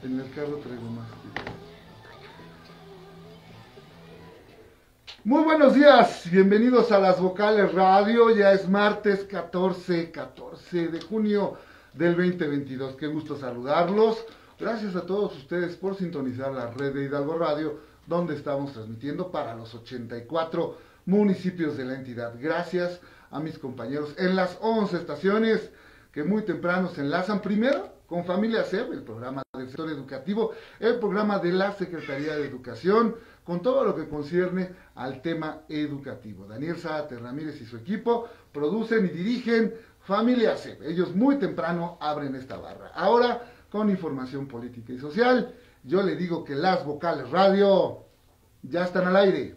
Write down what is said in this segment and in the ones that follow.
En el carro traigo más. Muy buenos días, bienvenidos a las vocales radio, ya es martes 14, 14 de junio del 2022, qué gusto saludarlos, gracias a todos ustedes por sintonizar la red de Hidalgo Radio, donde estamos transmitiendo para los 84 municipios de la entidad, gracias a mis compañeros en las 11 estaciones que muy temprano se enlazan. Primero con Familia SEB, el programa del sector educativo, el programa de la Secretaría de Educación, con todo lo que concierne al tema educativo. Daniel Sáate Ramírez y su equipo producen y dirigen Familia SEB. Ellos muy temprano abren esta barra. Ahora, con información política y social, yo le digo que las vocales radio ya están al aire.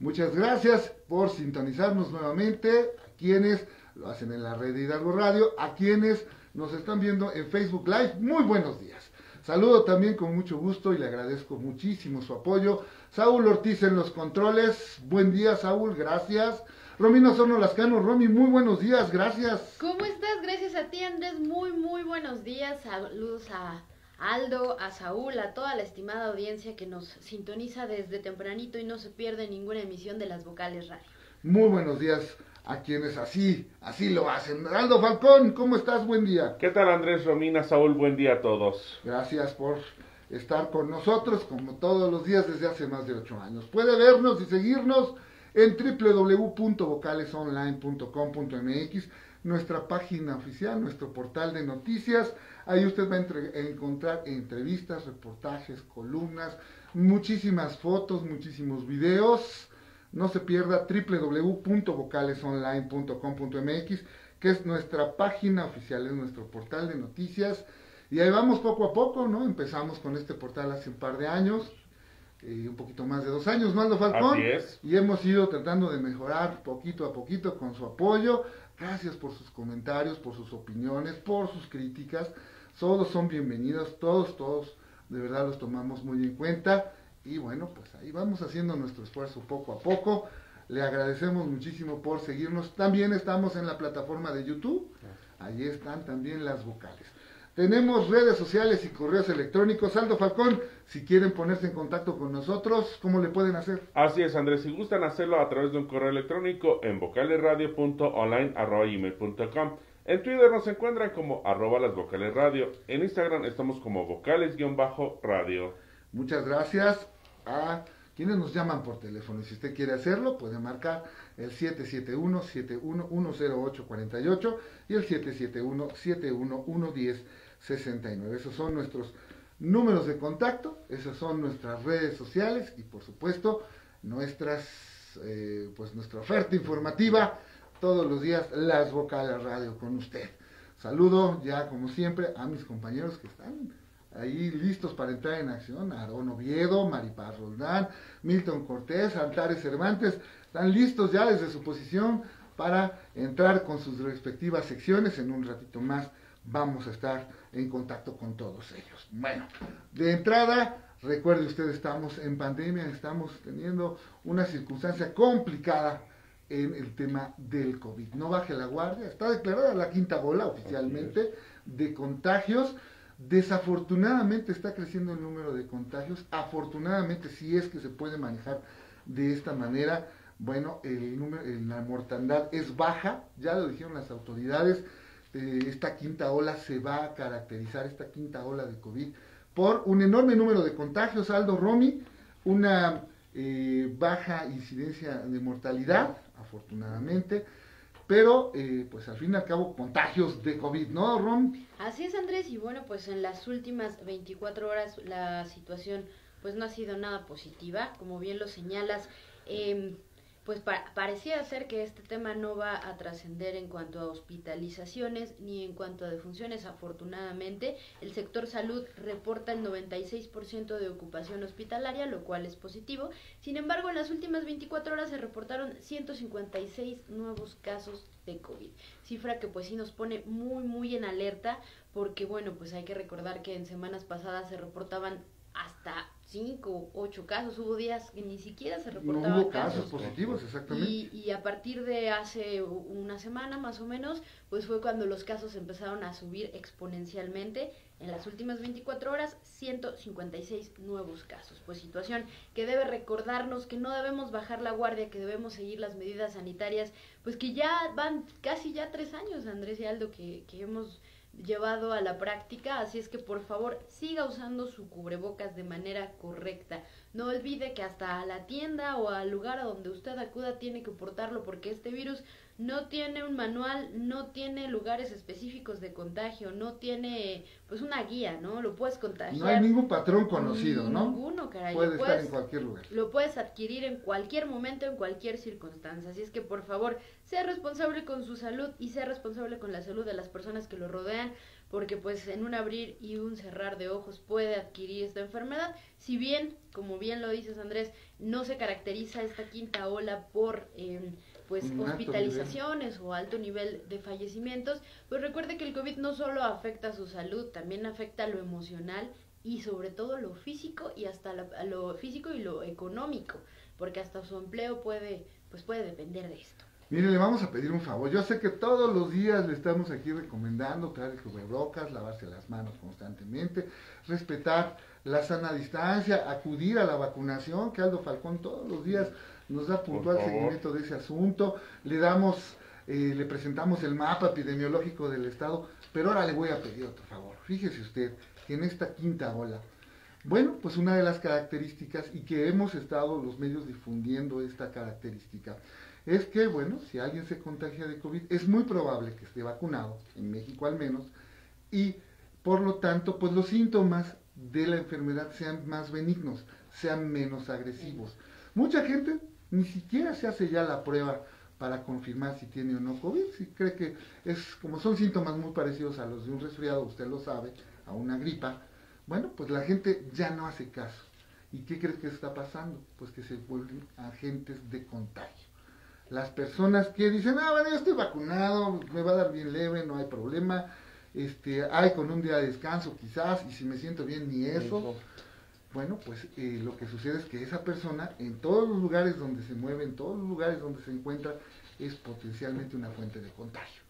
Muchas gracias por sintonizarnos nuevamente, a quienes lo hacen en la red de Hidalgo Radio, a quienes nos están viendo en Facebook Live, muy buenos días. Saludo también con mucho gusto y le agradezco muchísimo su apoyo. Saúl Ortiz en los controles, buen día Saúl, gracias. Romino Sorno Lascano, Romy, muy buenos días, gracias. ¿Cómo estás? Gracias a ti Andrés, muy muy buenos días. Saludos a Aldo, a Saúl, a toda la estimada audiencia que nos sintoniza desde tempranito y no se pierde ninguna emisión de las vocales radio. Muy buenos días a quienes así, así lo hacen. Aldo Falcón, ¿cómo estás? Buen día. ¿Qué tal Andrés Romina, Saúl? Buen día a todos. Gracias por estar con nosotros como todos los días desde hace más de ocho años. Puede vernos y seguirnos en www.vocalesonline.com.mx, nuestra página oficial, nuestro portal de noticias Ahí usted va a encontrar entrevistas, reportajes, columnas, muchísimas fotos, muchísimos videos. No se pierda www.vocalesonline.com.mx, que es nuestra página oficial, es nuestro portal de noticias. Y ahí vamos poco a poco, ¿no? Empezamos con este portal hace un par de años, eh, un poquito más de dos años, ¿no, Aldo Falcón? Así es. Y hemos ido tratando de mejorar poquito a poquito con su apoyo. Gracias por sus comentarios, por sus opiniones, por sus críticas. Todos son bienvenidos, todos, todos, de verdad los tomamos muy en cuenta. Y bueno, pues ahí vamos haciendo nuestro esfuerzo poco a poco. Le agradecemos muchísimo por seguirnos. También estamos en la plataforma de YouTube. Allí están también las vocales. Tenemos redes sociales y correos electrónicos. Aldo Falcón, si quieren ponerse en contacto con nosotros, ¿cómo le pueden hacer? Así es, Andrés. Si gustan hacerlo a través de un correo electrónico en vocalesradio.online.com. En Twitter nos encuentran como arroba las vocales radio. En Instagram estamos como vocales-radio. Muchas gracias a quienes nos llaman por teléfono. Y si usted quiere hacerlo, puede marcar el 771-7110848 y el 771-7111069. Esos son nuestros números de contacto, esas son nuestras redes sociales y por supuesto nuestras, eh, pues nuestra oferta informativa todos los días las vocales radio con usted. Saludo ya como siempre a mis compañeros que están ahí listos para entrar en acción, Aarón Oviedo, Maripaz Roldán, Milton Cortés, Altares Cervantes, están listos ya desde su posición para entrar con sus respectivas secciones. En un ratito más vamos a estar en contacto con todos ellos. Bueno, de entrada, recuerde usted, estamos en pandemia, estamos teniendo una circunstancia complicada en el tema del COVID. No baje la guardia, está declarada la quinta ola oficialmente de contagios. Desafortunadamente está creciendo el número de contagios. Afortunadamente, si es que se puede manejar de esta manera, bueno, el número, la mortandad es baja, ya lo dijeron las autoridades. Eh, esta quinta ola se va a caracterizar, esta quinta ola de COVID, por un enorme número de contagios, Aldo Romy, una eh, baja incidencia de mortalidad, afortunadamente, pero eh, pues al fin y al cabo contagios de COVID, ¿no, Ron? Así es, Andrés, y bueno, pues en las últimas 24 horas la situación pues no ha sido nada positiva, como bien lo señalas. Eh, pues parecía ser que este tema no va a trascender en cuanto a hospitalizaciones ni en cuanto a defunciones. Afortunadamente, el sector salud reporta el 96% de ocupación hospitalaria, lo cual es positivo. Sin embargo, en las últimas 24 horas se reportaron 156 nuevos casos de COVID. Cifra que pues sí nos pone muy, muy en alerta porque, bueno, pues hay que recordar que en semanas pasadas se reportaban hasta cinco, ocho casos, hubo días que ni siquiera se reportaban no hubo casos, positivos, exactamente. Y, y, a partir de hace una semana más o menos, pues fue cuando los casos empezaron a subir exponencialmente. En las últimas 24 horas, 156 nuevos casos. Pues situación que debe recordarnos que no debemos bajar la guardia, que debemos seguir las medidas sanitarias, pues que ya van casi ya tres años, Andrés y Aldo, que, que hemos llevado a la práctica, así es que por favor siga usando su cubrebocas de manera correcta. No olvide que hasta a la tienda o al lugar a donde usted acuda tiene que portarlo porque este virus no tiene un manual, no tiene lugares específicos de contagio, no tiene pues una guía, ¿no? Lo puedes contagiar. No hay ningún patrón conocido, ¿no? Ninguno, caray. Puede estar en cualquier lugar. Lo puedes adquirir en cualquier momento, en cualquier circunstancia. Así es que por favor, sea responsable con su salud y sea responsable con la salud de las personas que lo rodean, porque pues en un abrir y un cerrar de ojos puede adquirir esta enfermedad. Si bien, como bien lo dices Andrés, no se caracteriza esta quinta ola por... Eh, pues hospitalizaciones o alto nivel de fallecimientos, pues recuerde que el COVID no solo afecta a su salud, también afecta a lo emocional y sobre todo lo físico y hasta lo físico y lo económico, porque hasta su empleo puede pues puede depender de esto. Mire, le vamos a pedir un favor. Yo sé que todos los días le estamos aquí recomendando traer el cubrebocas, lavarse las manos constantemente, respetar la sana distancia, acudir a la vacunación, que Aldo Falcón todos los días nos da puntual seguimiento de ese asunto, le damos, eh, le presentamos el mapa epidemiológico del estado, pero ahora le voy a pedir otro favor. Fíjese usted que en esta quinta ola, bueno, pues una de las características y que hemos estado los medios difundiendo esta característica es que, bueno, si alguien se contagia de COVID, es muy probable que esté vacunado, en México al menos, y por lo tanto, pues los síntomas de la enfermedad sean más benignos, sean menos agresivos. Mucha gente ni siquiera se hace ya la prueba para confirmar si tiene o no COVID, si cree que es como son síntomas muy parecidos a los de un resfriado, usted lo sabe, a una gripa, bueno, pues la gente ya no hace caso. ¿Y qué crees que está pasando? Pues que se vuelven agentes de contagio. Las personas que dicen, ah, bueno, yo estoy vacunado, me va a dar bien leve, no hay problema, este, hay con un día de descanso quizás, y si me siento bien, ni eso. Bueno, pues eh, lo que sucede es que esa persona en todos los lugares donde se mueve, en todos los lugares donde se encuentra, es potencialmente una fuente de contagio.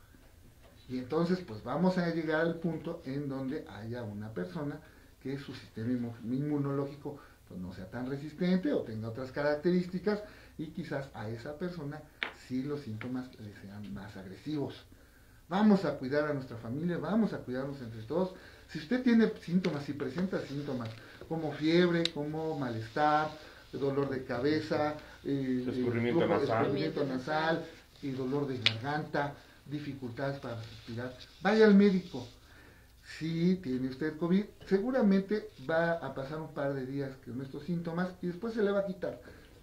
Y entonces, pues vamos a llegar al punto en donde haya una persona que su sistema inmunológico pues, no sea tan resistente o tenga otras características y quizás a esa persona sí los síntomas le sean más agresivos. Vamos a cuidar a nuestra familia, vamos a cuidarnos entre todos. Si usted tiene síntomas, si presenta síntomas, como fiebre, como malestar, dolor de cabeza, eh, escurrimiento, nasal. nasal y dolor de garganta, dificultades para respirar. Vaya al médico. Si tiene usted COVID, seguramente va a pasar un par de días con estos síntomas y después se le va a quitar.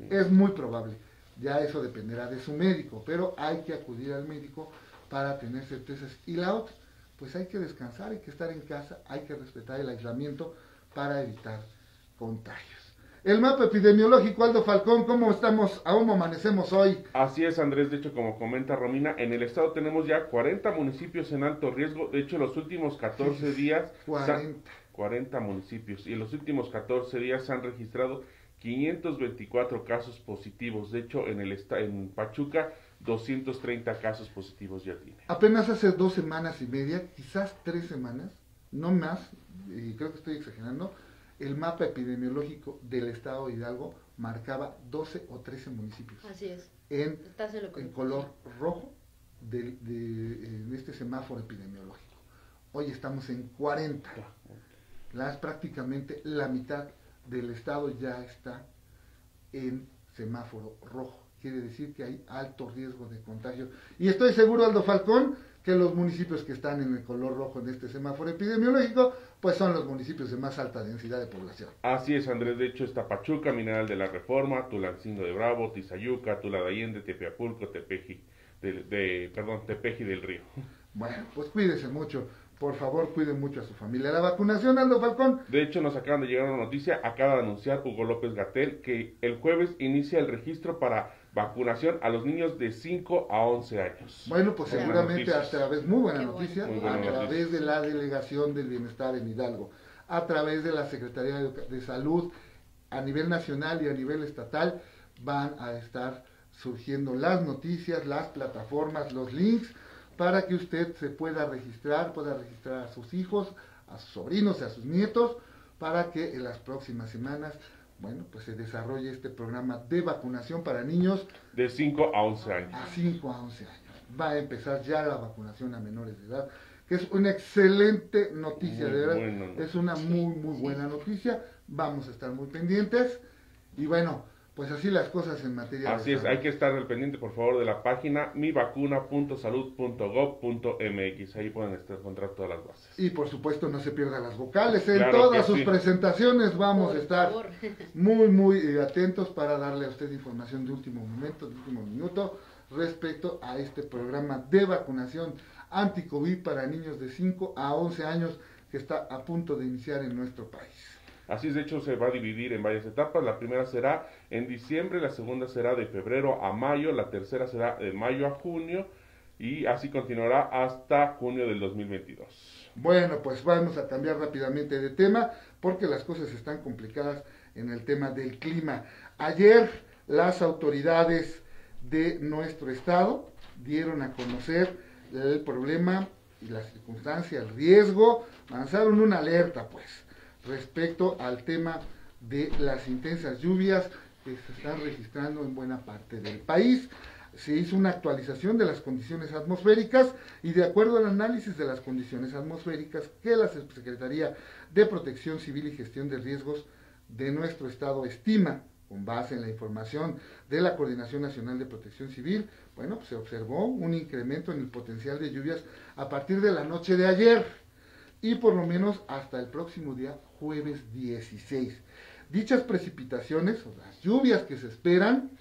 Es muy probable. Ya eso dependerá de su médico, pero hay que acudir al médico para tener certezas. Y la otra, pues hay que descansar, hay que estar en casa, hay que respetar el aislamiento para evitar contagios. El mapa epidemiológico, Aldo Falcón, ¿cómo estamos? ¿Aún amanecemos hoy? Así es, Andrés. De hecho, como comenta Romina, en el estado tenemos ya 40 municipios en alto riesgo. De hecho, los últimos 14 días... 40. 40 municipios. Y en los últimos 14 días se han registrado 524 casos positivos. De hecho, en, el en Pachuca, 230 casos positivos ya tiene. Apenas hace dos semanas y media, quizás tres semanas, no más, y creo que estoy exagerando, el mapa epidemiológico del estado de Hidalgo marcaba 12 o 13 municipios. Así es. En, en color rojo de, en este semáforo epidemiológico. Hoy estamos en 40. Las, prácticamente la mitad del estado ya está en semáforo rojo. Quiere decir que hay alto riesgo de contagio. Y estoy seguro, Aldo Falcón, que los municipios que están en el color rojo en este semáforo epidemiológico, pues son los municipios de más alta densidad de población. Así es, Andrés. De hecho, está Pachuca, Mineral de la Reforma, Tulancingo de Bravo, Tizayuca, Tula de Allende, Tepeapulco, Tepeji, de, perdón, Tepeji del Río. Bueno, pues cuídese mucho. Por favor, cuiden mucho a su familia. La vacunación, Aldo Falcón. De hecho, nos acaban de llegar una noticia. Acaba de anunciar Hugo López Gatel que el jueves inicia el registro para vacunación a los niños de 5 a 11 años. Bueno, pues seguramente a través, muy buena noticia, a través de la Delegación del Bienestar en Hidalgo, a través de la Secretaría de Salud a nivel nacional y a nivel estatal van a estar surgiendo las noticias, las plataformas, los links para que usted se pueda registrar, pueda registrar a sus hijos, a sus sobrinos y a sus nietos, para que en las próximas semanas, bueno, pues se desarrolle este programa de vacunación para niños de 5 a 11 años. A 5 a 11 años. Va a empezar ya la vacunación a menores de edad, que es una excelente noticia, de verdad. Es una muy, muy buena noticia. Vamos a estar muy pendientes. Y bueno, pues así las cosas en materia Así es, hay que estar al pendiente, por favor, de la página mivacuna.salud.gov.mx. Ahí pueden encontrar todas las bases. Y por supuesto, no se pierdan las vocales. En todas sus presentaciones vamos a estar muy, muy eh, atentos para darle a usted información de último momento, de último minuto, respecto a este programa de vacunación anti-COVID para niños de 5 a 11 años que está a punto de iniciar en nuestro país. Así es, de hecho, se va a dividir en varias etapas. La primera será en diciembre, la segunda será de febrero a mayo, la tercera será de mayo a junio y así continuará hasta junio del 2022. Bueno, pues vamos a cambiar rápidamente de tema porque las cosas están complicadas en el tema del clima. Ayer las autoridades de nuestro estado dieron a conocer el problema y la circunstancia, el riesgo, lanzaron una alerta pues respecto al tema de las intensas lluvias que se están registrando en buena parte del país. Se hizo una actualización de las condiciones atmosféricas y de acuerdo al análisis de las condiciones atmosféricas que la Secretaría de Protección Civil y Gestión de Riesgos de nuestro estado estima, con base en la información de la Coordinación Nacional de Protección Civil, bueno, pues se observó un incremento en el potencial de lluvias a partir de la noche de ayer y por lo menos hasta el próximo día jueves 16. Dichas precipitaciones, o las lluvias que se esperan,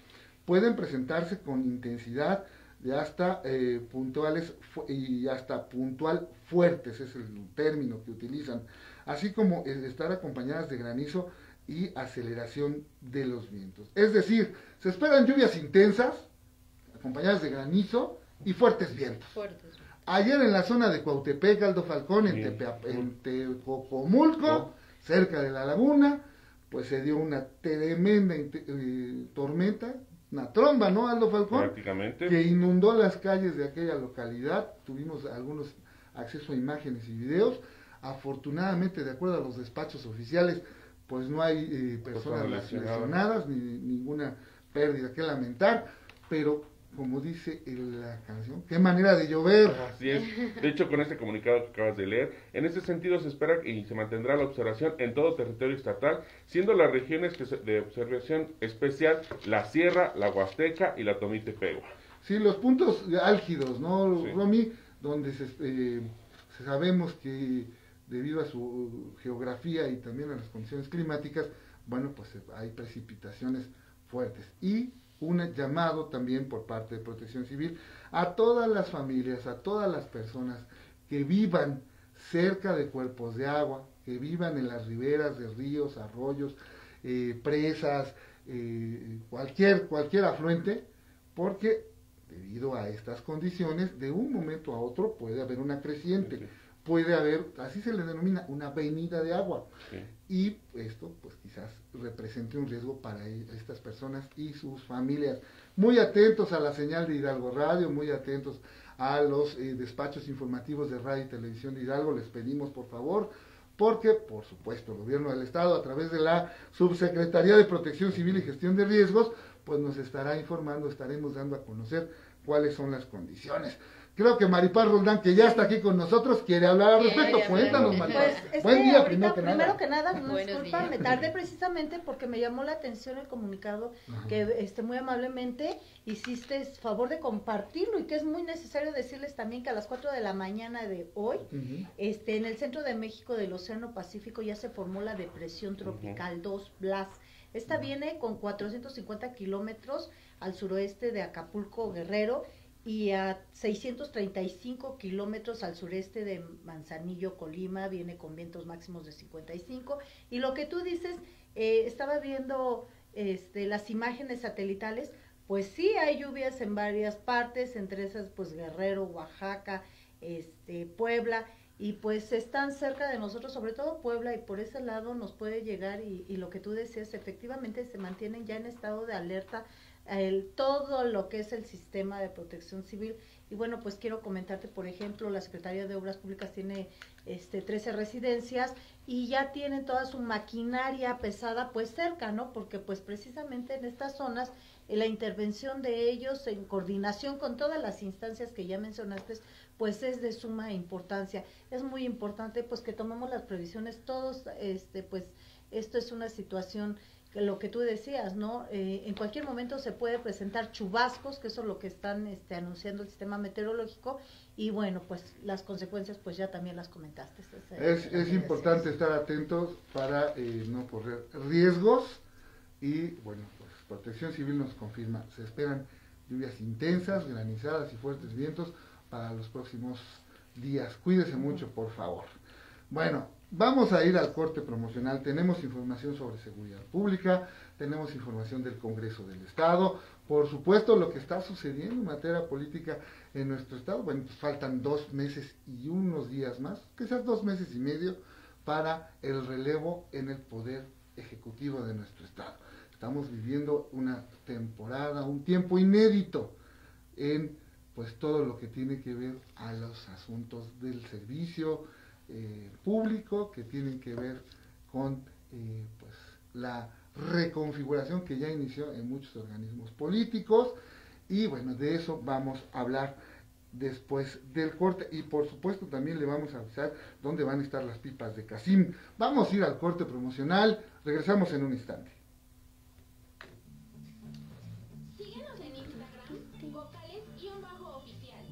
pueden presentarse con intensidad de hasta eh, puntuales y hasta puntual fuertes, es el término que utilizan, así como estar acompañadas de granizo y aceleración de los vientos. Es decir, se esperan lluvias intensas, acompañadas de granizo y fuertes vientos. Ayer en la zona de Cuautepec, Aldo Falcón, en, en Tecocomulco, cerca de la laguna, pues se dio una tremenda eh, tormenta, una tromba, ¿no, Aldo Falcón? Prácticamente. Que inundó las calles de aquella localidad. Tuvimos algunos acceso a imágenes y videos. Afortunadamente, de acuerdo a los despachos oficiales, pues no hay eh, personas lesionadas ni ninguna pérdida que lamentar, pero como dice la canción, qué manera de llover. Así es. De hecho, con este comunicado que acabas de leer, en ese sentido se espera y se mantendrá la observación en todo territorio estatal, siendo las regiones de observación especial la Sierra, la Huasteca y la Tomite-Pegua. Sí, los puntos álgidos, ¿no, Romy? Donde eh, sabemos que debido a su geografía y también a las condiciones climáticas, bueno, pues hay precipitaciones fuertes. Y un llamado también por parte de Protección Civil a todas las familias, a todas las personas que vivan cerca de cuerpos de agua, que vivan en las riberas de ríos, arroyos, eh, presas, eh, cualquier, cualquier afluente, porque debido a estas condiciones, de un momento a otro puede haber una creciente. Puede haber, así se le denomina, una avenida de agua. Y esto, pues quizás represente un riesgo para e, estas personas y sus familias. Muy atentos a la señal de Hidalgo Radio, muy atentos a los eh, despachos informativos de radio y televisión de Hidalgo, les pedimos por favor, porque por supuesto el gobierno del estado a través de la Subsecretaría de Protección Civil y Gestión de Riesgos, pues nos estará informando, estaremos dando a conocer cuáles son las condiciones. Creo que Maripaz Roldán, que ya está aquí con nosotros, quiere hablar al respecto. Cuéntanos, Maripaz. Pues, Buen día, primero que nada. Primero que nada, disculpa, me tardé precisamente porque me llamó la atención el comunicado que este, muy amablemente hiciste favor de compartirlo y que es muy necesario decirles también que a las 4 de la mañana de hoy, este, en el centro de México del Océano Pacífico ya se formó la depresión tropical 2 Blas. Esta viene con 450 kilómetros al suroeste de Acapulco, Guerrero, y a 635 kilómetros al sureste de Manzanillo, Colima, viene con vientos máximos de 55. Y lo que tú dices, eh, estaba viendo este, las imágenes satelitales, pues sí hay lluvias en varias partes, entre esas pues Guerrero, Oaxaca, este, Puebla, y pues están cerca de nosotros, sobre todo Puebla, y por ese lado nos puede llegar y, y lo que tú decías, efectivamente se mantienen ya en estado de alerta el, todo lo que es el sistema de protección civil. Y bueno, pues quiero comentarte, por ejemplo, la Secretaría de Obras Públicas tiene este, 13 residencias y ya tienen toda su maquinaria pesada pues cerca, ¿no? Porque pues precisamente en estas zonas eh, la intervención de ellos en coordinación con todas las instancias que ya mencionaste, pues es de suma importancia. Es muy importante pues que tomemos las previsiones todos, este, pues esto es una situación lo que tú decías, ¿no? Eh, en cualquier momento se puede presentar chubascos, que eso es lo que están este, anunciando el sistema meteorológico, y bueno, pues las consecuencias pues ya también las comentaste. Es, es importante estar atentos para eh, no correr riesgos y bueno, pues Protección Civil nos confirma, se esperan lluvias intensas, granizadas y fuertes vientos para los próximos días. Cuídese mucho, por favor. Bueno, vamos a ir al corte promocional. Tenemos información sobre seguridad pública, tenemos información del Congreso del Estado, por supuesto lo que está sucediendo en materia política en nuestro Estado. Bueno, pues faltan dos meses y unos días más, quizás dos meses y medio, para el relevo en el poder ejecutivo de nuestro Estado. Estamos viviendo una temporada, un tiempo inédito en pues todo lo que tiene que ver a los asuntos del servicio eh, público, que tienen que ver con eh, pues la reconfiguración que ya inició en muchos organismos políticos y bueno, de eso vamos a hablar después del corte y por supuesto también le vamos a avisar dónde van a estar las pipas de Casim. Vamos a ir al corte promocional, regresamos en un instante.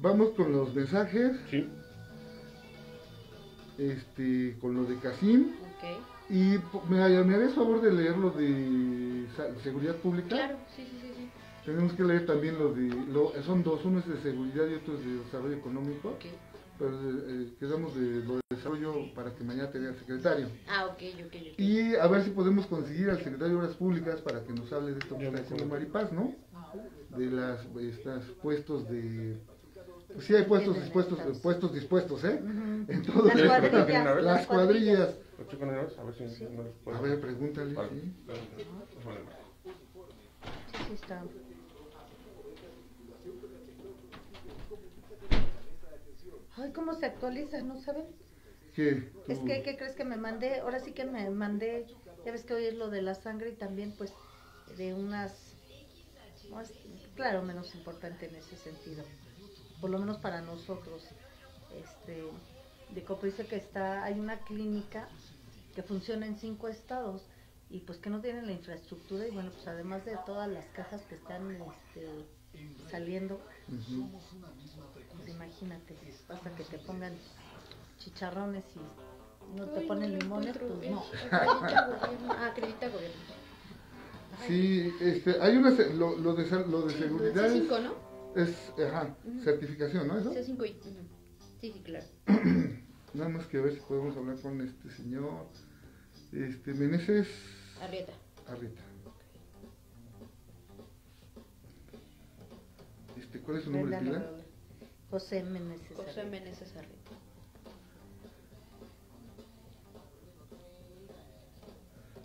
Vamos con los mensajes. Sí. Este, con lo de Casim. Y me, me harías favor de leer lo de seguridad pública. Claro, sí, sí, sí. Tenemos que leer también lo de, lo, son dos, uno es de seguridad y otro es de desarrollo económico. Okay. Pero eh, quedamos de lo de desarrollo para que mañana tenga el secretario. Ah, ok, ok, Y a ver si podemos conseguir al secretario de Obras Públicas para que nos hable de esto que está diciendo Maripaz, ¿no? De las estas puestos de Sí hay puestos dispuestos, puestos dispuestos, ¿eh? En todo las cuadrillas. Las cuadrillas. A ver, si sí. a ver pregúntale. Vale. Sí. sí, está. Ay, ¿cómo se actualiza? ¿No sabes? ¿Qué? Es que, ¿qué crees que me mandé? Ahora sí que me mandé, ya ves que hoy es lo de la sangre y también pues de unas, claro, menos importante en ese sentido por lo menos para nosotros, este, de Coprice que está, hay una clínica que funciona en cinco estados y pues que no tienen la infraestructura y bueno, pues además de todas las cajas que están este, saliendo, pues imagínate, pasa que te pongan chicharrones y no te ponen limones, pues no. Acredita gobierno. Sí, este, hay una, lo, lo de, lo de seguridad. Cinco, ¿no? Es, ajá, certificación, ¿no? ¿Eso? C5 Sí, sí, claro. Nada más que a ver si podemos hablar con este señor. Este, Meneses. Arrieta. Arrieta. Este, ¿Cuál es su nombre de pila? José Meneses. José Meneses Arrieta.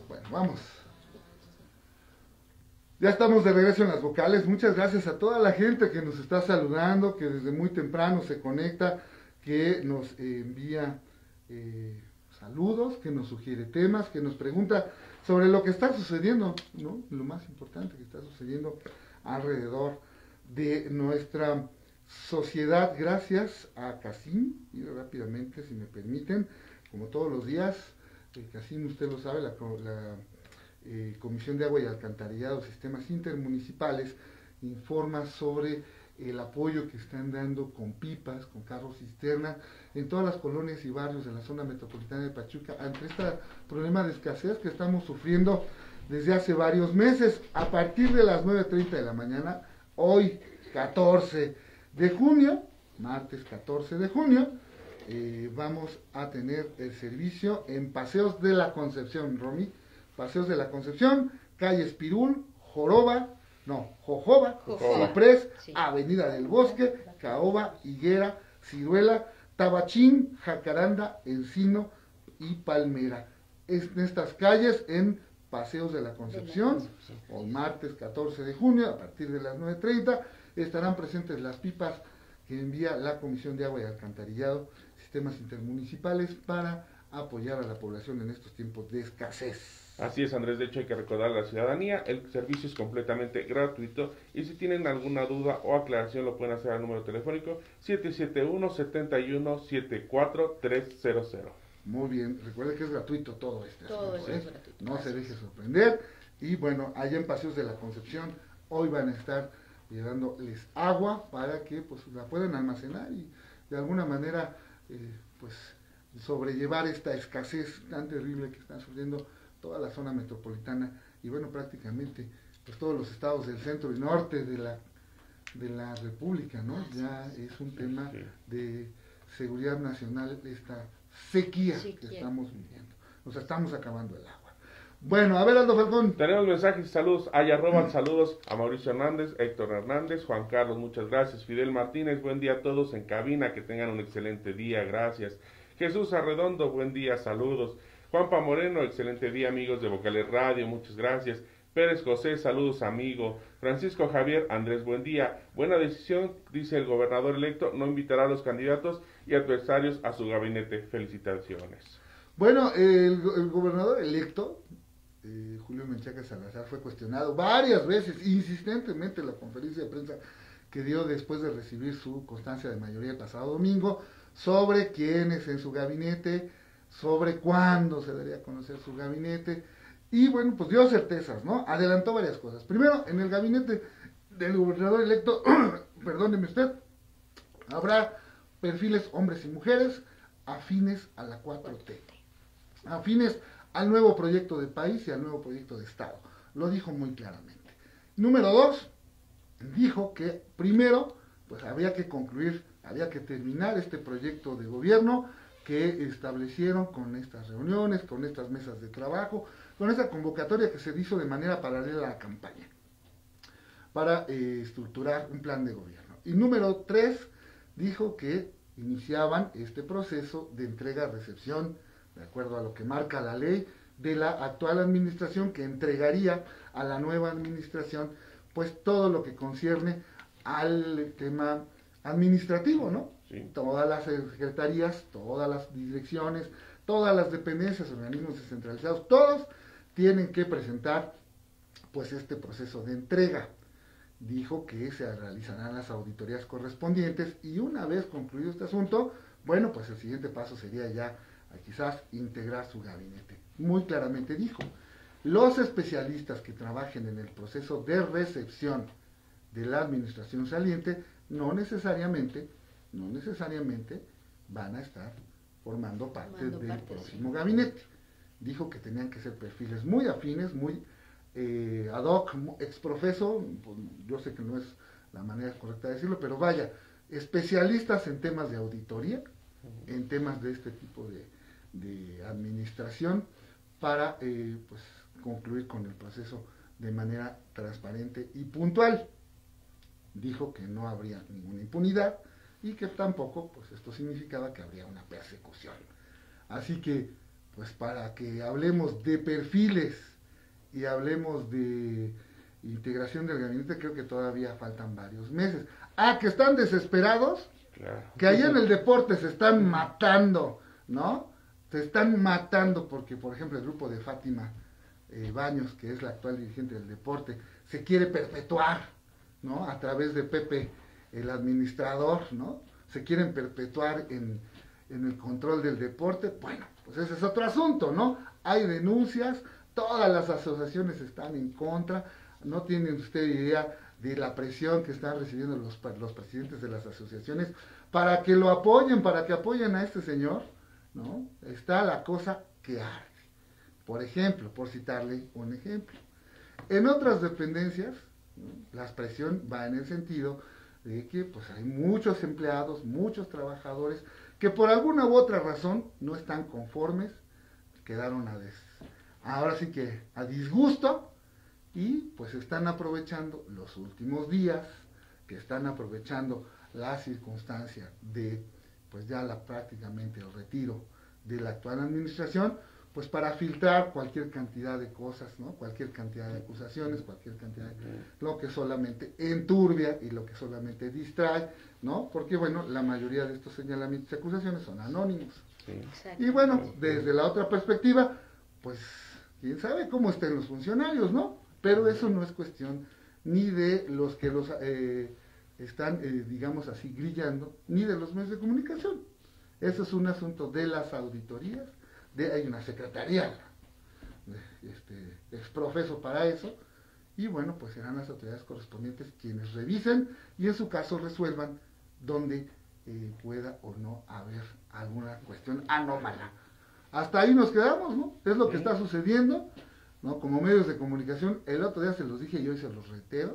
Bueno, vamos. Ya estamos de regreso en las vocales. Muchas gracias a toda la gente que nos está saludando, que desde muy temprano se conecta, que nos envía eh, saludos, que nos sugiere temas, que nos pregunta sobre lo que está sucediendo, ¿no? Lo más importante que está sucediendo alrededor de nuestra sociedad. Gracias a Casim, y rápidamente, si me permiten, como todos los días, eh, usted lo sabe, la eh, Comisión de Agua y Alcantarillado, Sistemas Intermunicipales, informa sobre el apoyo que están dando con pipas, con carros cisterna, en todas las colonias y barrios de la zona metropolitana de Pachuca, ante este problema de escasez que estamos sufriendo desde hace varios meses. A partir de las 9.30 de la mañana, hoy 14 de junio, martes 14 de junio, eh, vamos a tener el servicio en Paseos de la Concepción, Romy, Paseos de la Concepción, calle Espirul, Joroba, no, Jojoba, Ciprés, Avenida del Bosque, Caoba, Higuera, Ciruela, Tabachín, Jacaranda, Encino y Palmera. en estas calles en Paseos de la Concepción, o martes 14 de junio, a partir de las 9.30, estarán presentes las pipas que envía la Comisión de Agua y Alcantarillado, sistemas intermunicipales, para apoyar a la población en estos tiempos de escasez. Así es, Andrés. De hecho, hay que recordar a la ciudadanía, el servicio es completamente gratuito y si tienen alguna duda o aclaración lo pueden hacer al número telefónico 771-7174-300. Muy bien, recuerde que es gratuito todo este todo es ¿eh? gratuito. No se deje sorprender. Y bueno, allá en Paseos de la Concepción hoy van a estar llevándoles agua para que pues la puedan almacenar y de alguna manera eh, pues sobrellevar esta escasez tan terrible que están sufriendo toda la zona metropolitana y bueno, prácticamente pues todos los estados del centro y norte de la, de la República, ¿no? Ya es un tema de seguridad nacional esta sequía, que estamos viviendo. O sea, estamos acabando el agua. Bueno, a ver, Aldo Falcón. Tenemos mensajes, saludos. Allá roban saludos a Mauricio Hernández, Héctor Hernández, Juan Carlos, muchas gracias. Fidel Martínez, buen día a todos en cabina, que tengan un excelente día, gracias. Jesús Arredondo, buen día, saludos. Juanpa Moreno, excelente día amigos de Vocales Radio, muchas gracias. Pérez José, saludos amigo. Francisco Javier, Andrés, buen día. Buena decisión, dice el gobernador electo, no invitará a los candidatos y adversarios a su gabinete. Felicitaciones. Bueno, el, gobernador electo, eh, Julio Menchaca Salazar, fue cuestionado varias veces, insistentemente en la conferencia de prensa que dio después de recibir su constancia de mayoría el pasado domingo, sobre quiénes en su gabinete sobre cuándo se daría a conocer su gabinete. Y bueno, pues dio certezas, ¿no? Adelantó varias cosas. Primero, en el gabinete del gobernador electo, perdóneme usted, habrá perfiles hombres y mujeres afines a la 4T, afines al nuevo proyecto de país y al nuevo proyecto de Estado. Lo dijo muy claramente. Número dos, dijo que primero, pues había que concluir, había que terminar este proyecto de gobierno que establecieron con estas reuniones, con estas mesas de trabajo, con esa convocatoria que se hizo de manera paralela a la campaña, para eh, estructurar un plan de gobierno. Y número tres, dijo que iniciaban este proceso de entrega-recepción, de acuerdo a lo que marca la ley, de la actual administración que entregaría a la nueva administración pues todo lo que concierne al tema administrativo, ¿no? Todas las secretarías, todas las direcciones, todas las dependencias, organismos descentralizados, todos tienen que presentar pues este proceso de entrega. Dijo que se realizarán las auditorías correspondientes y una vez concluido este asunto, bueno, pues el siguiente paso sería ya quizás integrar su gabinete. Muy claramente dijo, los especialistas que trabajen en el proceso de recepción de la administración saliente no necesariamente no necesariamente van a estar formando parte del próximo gabinete. Dijo que tenían que ser perfiles muy afines, muy eh, ad hoc, exprofeso, pues, yo sé que no es la manera correcta de decirlo, pero vaya, especialistas en temas de auditoría, en temas de este tipo de, administración, para eh, pues, concluir con el proceso de manera transparente y puntual. Dijo que no habría ninguna impunidad, y que tampoco, pues esto significaba que habría una persecución. Así que, pues para que hablemos de perfiles y hablemos de integración del gabinete, creo que todavía faltan varios meses. Ah, que están desesperados, que allá en el deporte se están matando, ¿no? Se están matando porque, por ejemplo, el grupo de Fátima eh, Baños, que es la actual dirigente del deporte, se quiere perpetuar, ¿no? A través de Pepe el administrador, ¿no? Se quieren perpetuar en, el control del deporte, bueno, pues ese es otro asunto, ¿no? Hay denuncias, todas las asociaciones están en contra, no tienen usted idea de la presión que están recibiendo los, los presidentes de las asociaciones para que lo apoyen, para que apoyen a este señor, ¿no? Está la cosa que arde. Por ejemplo, por citarle un ejemplo. En otras dependencias, la presión va en el sentido de que pues hay muchos empleados, muchos trabajadores que por alguna u otra razón no están conformes, quedaron a des, ahora sí que a disgusto y pues están aprovechando los últimos días, que están aprovechando la circunstancia de pues ya la prácticamente el retiro de la actual administración, pues para filtrar cualquier cantidad de cosas, ¿no? Cualquier cantidad de acusaciones, cualquier cantidad de lo que solamente enturbia y lo que solamente distrae, ¿no? Porque bueno, la mayoría de estos señalamientos y acusaciones son anónimos. Y bueno, desde la otra perspectiva, pues quién sabe cómo estén los funcionarios, ¿no? Pero eso no es cuestión ni de los que los eh, están, eh, digamos así, grillando, ni de los medios de comunicación. Eso es un asunto de las auditorías hay una secretaría este, es profeso para eso, y bueno, pues serán las autoridades correspondientes quienes revisen y en su caso resuelvan donde eh, pueda o no haber alguna cuestión anómala. Hasta ahí nos quedamos, ¿no? Es lo que está sucediendo, ¿no? Como medios de comunicación, el otro día se los dije y hoy se los reitero,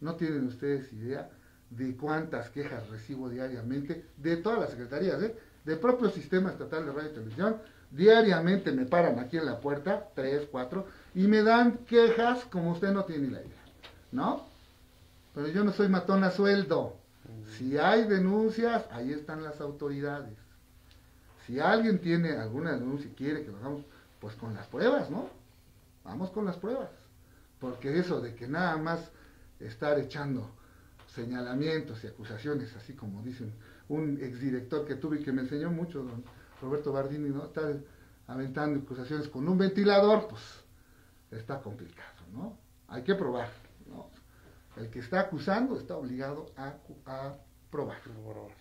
no tienen ustedes idea de cuántas quejas recibo diariamente de todas las secretarías, ¿eh? del propio sistema estatal de radio y televisión, Diariamente me paran aquí en la puerta, tres, cuatro, y me dan quejas como usted no tiene la idea, ¿no? Pero yo no soy matón a sueldo. Si hay denuncias, ahí están las autoridades. Si alguien tiene alguna denuncia y quiere que lo hagamos, pues con las pruebas, ¿no? Vamos con las pruebas. Porque eso de que nada más estar echando señalamientos y acusaciones, así como dicen un exdirector que tuve y que me enseñó mucho, don Roberto Bardini, ¿no? Está aventando acusaciones con un ventilador, pues está complicado, ¿no? Hay que probar, ¿no? El que está acusando está obligado a, probar.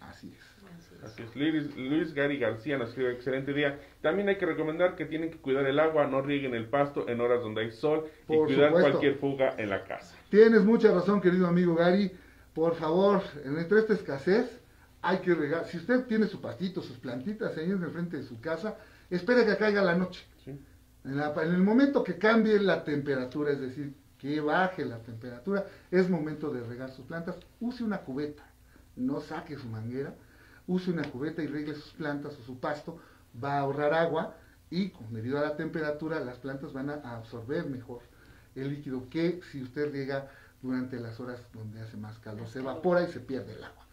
Así es. Así es. Luis, Gary García nos escribe, excelente día. También hay que recomendar que tienen que cuidar el agua, no rieguen el pasto en horas donde hay sol y cuidar cualquier fuga en la casa. Tienes mucha razón, querido amigo Gary. Por favor, entre esta escasez, hay que regar. Si usted tiene su pastito, sus plantitas ahí en el frente de su casa, espere que caiga la noche. En, el momento que cambie la temperatura, es decir, que baje la temperatura, es momento de regar sus plantas. Use una cubeta, no saque su manguera, use una cubeta y regle sus plantas o su pasto, va a ahorrar agua y debido a la temperatura las plantas van a absorber mejor el líquido que si usted riega durante las horas donde hace más calor, se evapora y se pierde el agua.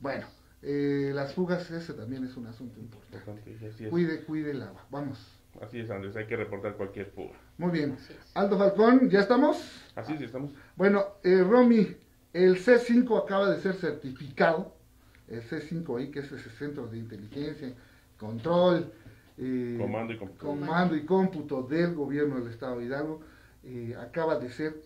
Bueno, eh, las fugas, ese también es un asunto importante. Cuide, cuide el agua. Vamos. Así es, Andrés, hay que reportar cualquier fuga. Muy bien. Aldo Falcón, ¿ya estamos? Así es, estamos. Bueno, eh, Romy, el C5 acaba de ser certificado. El C5I, que es ese centro de inteligencia, control, eh, comando, y cómputo. comando y cómputo del gobierno del Estado de Hidalgo, eh, acaba de ser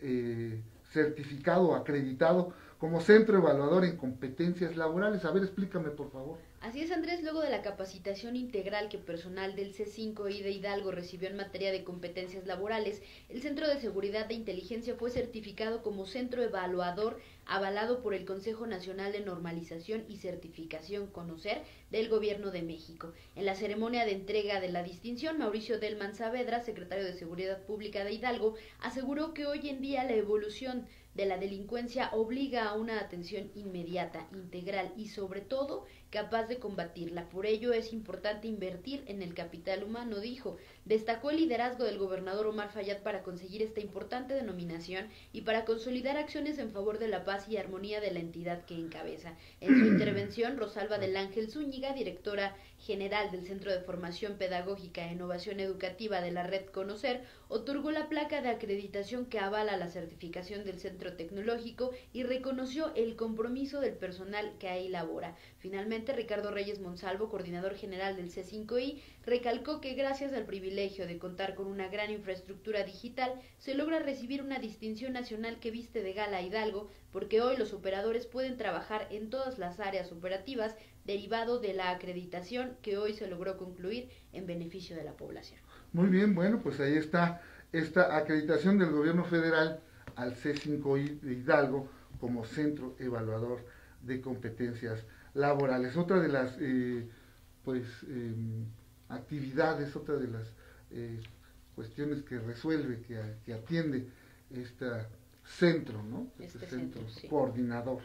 certificado, acreditado como centro evaluador en competencias laborales. A ver, explícame, por favor. Así es, Andrés, luego de la capacitación integral que personal del C5I de Hidalgo recibió en materia de competencias laborales, el Centro de Seguridad de Inteligencia fue certificado como centro evaluador avalado por el Consejo Nacional de Normalización y Certificación Conocer del Gobierno de México. En la ceremonia de entrega de la distinción, Mauricio Delman Saavedra, secretario de Seguridad Pública de Hidalgo, aseguró que hoy en día la evolución de la delincuencia obliga a una atención inmediata, integral y sobre todo capaz de combatirla. Por ello es importante invertir en el capital humano, dijo. Destacó el liderazgo del gobernador Omar Fayad para conseguir esta importante denominación y para consolidar acciones en favor de la paz y armonía de la entidad que encabeza. En su intervención, Rosalba del Ángel Zúñiga, directora general del Centro de Formación Pedagógica e Innovación Educativa de la Red Conocer, otorgó la placa de acreditación que avala la certificación del centro tecnológico y reconoció el compromiso del personal que ahí labora. Finalmente, Ricardo Reyes Monsalvo, coordinador general del C5I, recalcó que gracias al privilegio de contar con una gran infraestructura digital, se logra recibir una distinción nacional que viste de gala a Hidalgo, porque hoy los operadores pueden trabajar en todas las áreas operativas derivado de la acreditación que hoy se logró concluir en beneficio de la población. Muy bien, bueno, pues ahí está esta acreditación del gobierno federal al C5I de Hidalgo como centro evaluador de competencias laborales. Otra de las eh, pues em, actividades, otra de las eh, cuestiones que resuelve, que, atiende este centro, ¿no? Este, este centro, coordinador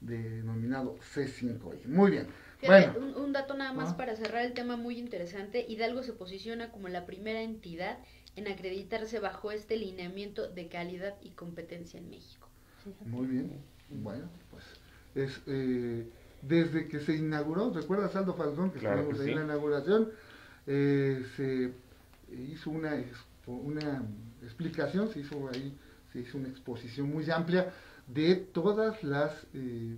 denominado C5I. Muy bien. bueno, un, dato nada más para cerrar el tema muy interesante. Hidalgo se posiciona como la primera entidad en acreditarse bajo este lineamiento de calidad y competencia en México. Muy bien. Bueno, pues es eh, desde que se inauguró, ¿recuerdas Aldo Falcón que estuvimos ahí en la inauguración? Eh, se hizo una, una explicación, se hizo ahí, se hizo una exposición muy amplia de todas las eh,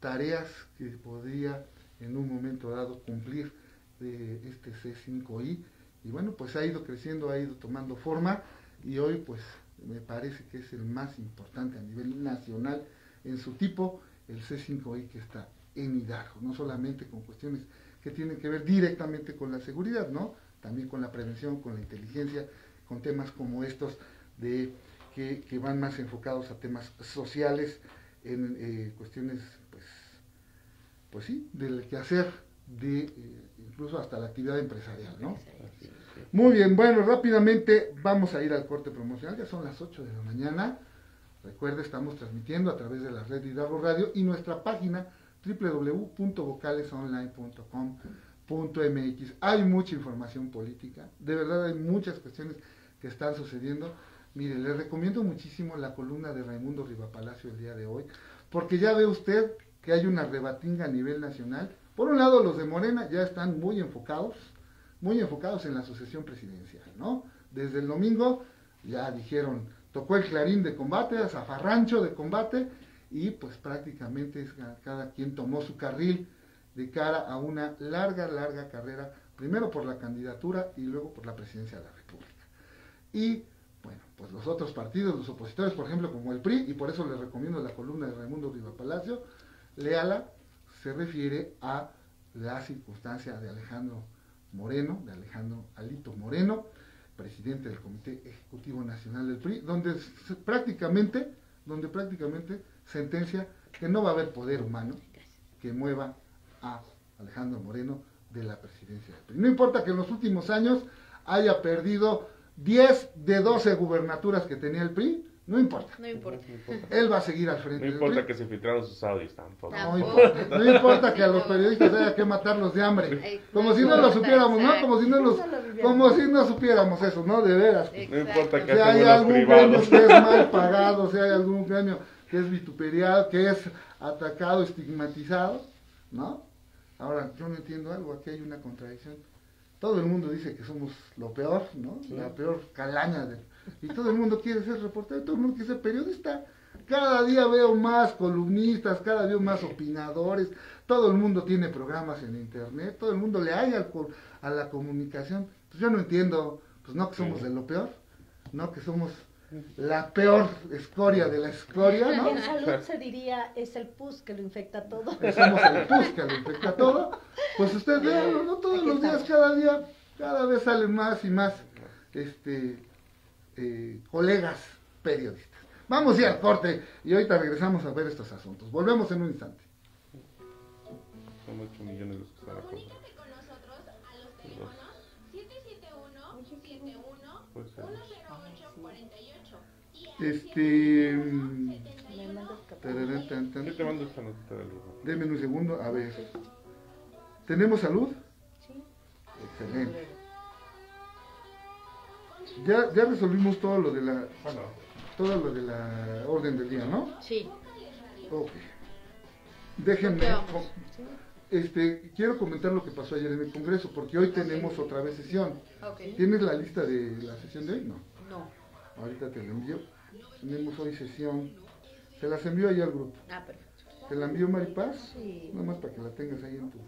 tareas que podría en un momento dado cumplir de este C5I y bueno pues ha ido creciendo, ha ido tomando forma y hoy pues me parece que es el más importante a nivel nacional en su tipo, el C5I que está en Hidalgo, no solamente con cuestiones que tienen que ver directamente con la seguridad, ¿no? También con la prevención, con la inteligencia, con temas como estos de que, van más enfocados a temas sociales, en eh, cuestiones, pues, pues sí, del quehacer de eh, incluso hasta la actividad empresarial, ¿no? Muy bien, bueno, rápidamente vamos a ir al corte promocional, ya son las 8 de la mañana. Recuerde, estamos transmitiendo a través de la red Hidalgo Radio y nuestra página www.vocalesonline.com.mx. Hay mucha información política, de verdad hay muchas cuestiones que están sucediendo. Mire, le recomiendo muchísimo la columna de Raimundo Rivapalacio el día de hoy, porque ya ve usted que hay una rebatinga a nivel nacional. Por un lado, los de Morena ya están muy enfocados, muy enfocados en la sucesión presidencial, ¿no? Desde el domingo ya dijeron, tocó el clarín de combate, zafarrancho de combate, y pues prácticamente cada quien tomó su carril de cara a una larga, larga carrera, primero por la candidatura y luego por la presidencia de la República. Y bueno, pues los otros partidos, los opositores, por ejemplo, como el PRI, y por eso les recomiendo la columna de Raimundo Riva Palacio, léala, se refiere a la circunstancia de Alejandro Moreno, de Alejandro Alito Moreno, presidente del Comité Ejecutivo Nacional del PRI, donde prácticamente, donde prácticamente sentencia que no va a haber poder humano que mueva a Alejandro Moreno de la presidencia del PRI. No importa que en los últimos años haya perdido 10 de 12 gubernaturas que tenía el PRI, no importa. No importa. Él va a seguir al frente. No importa que se filtraron sus audios tampoco. No, importa, no importa que a los periodistas haya que matarlos de hambre. Como si no lo supiéramos, ¿no? Como si no, los, como si no supiéramos eso, ¿no? De veras. No importa que si hay algún gremio que es mal pagado, si hay algún gremio que es vituperiado, que es atacado, estigmatizado, ¿no? Ahora, yo no entiendo algo, aquí hay una contradicción. Todo el mundo dice que somos lo peor, ¿no? La peor calaña de y todo el mundo quiere ser reportero, todo el mundo quiere ser periodista. Cada día veo más columnistas, cada día más opinadores, todo el mundo tiene programas en internet, todo el mundo le hay a la comunicación. Pues yo no entiendo, pues no que somos de lo peor, no que somos la peor escoria de la escoria, ¿no? En salud se diría es el pus que lo infecta todo. Somos el pus que lo infecta todo. Pues usted ve, ¿no? Todos los días, cada día, cada vez salen más y más este eh, colegas periodistas. Vamos ya al corte y ahorita regresamos a ver estos asuntos. Volvemos en un instante. Son 8 millones los que están Comunícate con nosotros a los teléfonos 771 108 Este. Yo te mando esta nota Deme un segundo, a ver. ¿Tenemos salud? Sí. Excelente. Ya, ya resolvimos todo lo de la todo lo de la orden del día, ¿no? Sí. Ok. Déjenme. Este, quiero comentar lo que pasó ayer en el Congreso, porque hoy tenemos otra vez sesión. ¿Tienes la lista de la sesión de hoy? No. No. Ahorita te la envío. Tenemos hoy sesión. Se las envió ahí al grupo. Ah, perfecto. ¿Te la envió Maripaz? Sí. Nada más para que la tengas ahí en tu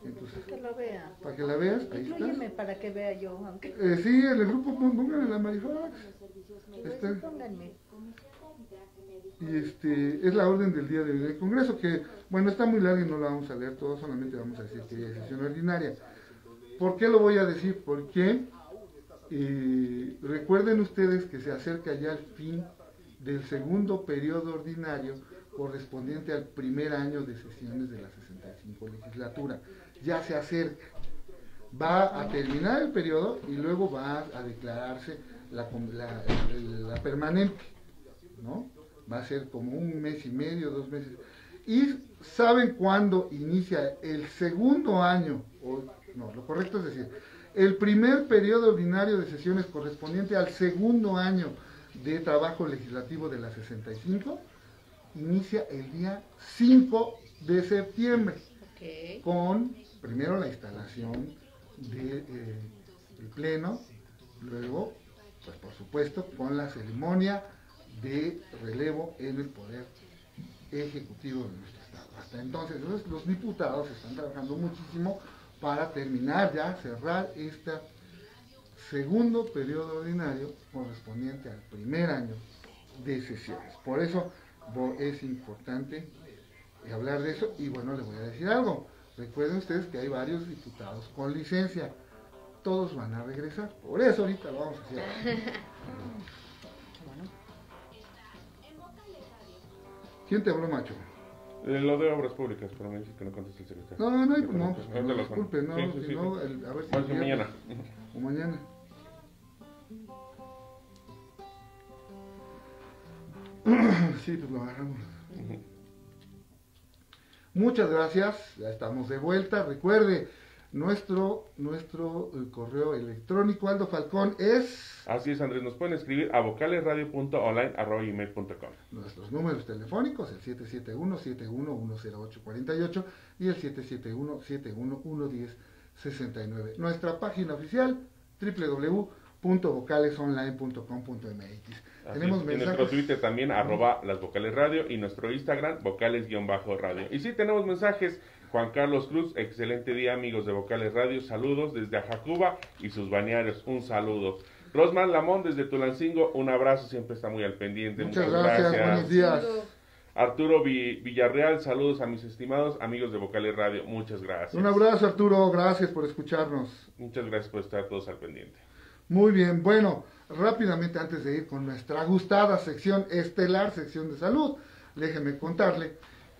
para que lo vea. Para que la veas, ahí Incluyeme para que vea yo, aunque... Eh, sí, en el grupo pónganle la Marifax. Está. Pónganme. Y este, es la orden del día del Congreso, que, bueno, está muy larga y no la vamos a leer todo, solamente vamos a decir que es sesión ordinaria. ¿Por qué lo voy a decir? Porque recuerden ustedes que se acerca ya el fin del segundo periodo ordinario correspondiente al primer año de sesiones de la 65 legislatura ya se acerca. Va a terminar el periodo y luego va a declararse la, la, permanente, ¿no? Va a ser como un mes y medio, dos meses. Y saben cuándo inicia el segundo año, o no, lo correcto es decir, el primer periodo ordinario de sesiones correspondiente al segundo año de trabajo legislativo de la 65, inicia el día 5 de septiembre, con primero la instalación del de, pleno, luego, pues por supuesto, con la ceremonia de relevo en el poder ejecutivo de nuestro Estado. Hasta entonces, los diputados están trabajando muchísimo para terminar ya, cerrar este segundo periodo ordinario correspondiente al primer año de sesiones. Por eso es importante hablar de eso y bueno, les voy a decir algo. Recuerden ustedes que hay varios diputados con licencia. Todos van a regresar. Por eso ahorita lo vamos a hacer. ¿Quién te habló, macho? Eh, lo de obras públicas, pero me dice que no conteste el secretario. No, no, hay, no, pues, no, disculpe, no, sí, sí, no, el, a ver si mañana. O mañana. sí, pues lo agarramos. Muchas gracias, ya estamos de vuelta. Recuerde, nuestro, nuestro eh, correo electrónico Aldo Falcón es... Así es, Andrés, nos pueden escribir a vocalesradio.online.com. Nuestros números telefónicos, el 771-71-10848 y el 771-71-11069. Nuestra página oficial, www.vocalesonline.com.mx. Tenemos mensajes. Y nuestro Twitter también, arroba las vocales radio, y nuestro Instagram, vocales-radio. Y sí, tenemos mensajes. Juan Carlos Cruz, excelente día amigos de Vocales Radio, saludos desde Ajacuba y sus bañarios, un saludo. Rosman Lamón desde Tulancingo, un abrazo, siempre está muy al pendiente. Muchas, gracias, buenos días. Arturo Villarreal, saludos a mis estimados amigos de Vocales Radio, muchas gracias. Un abrazo Arturo, gracias por escucharnos. Muchas gracias por estar todos al pendiente. Muy bien, bueno, rápidamente antes de ir con nuestra gustada sección estelar, sección de salud, déjeme contarle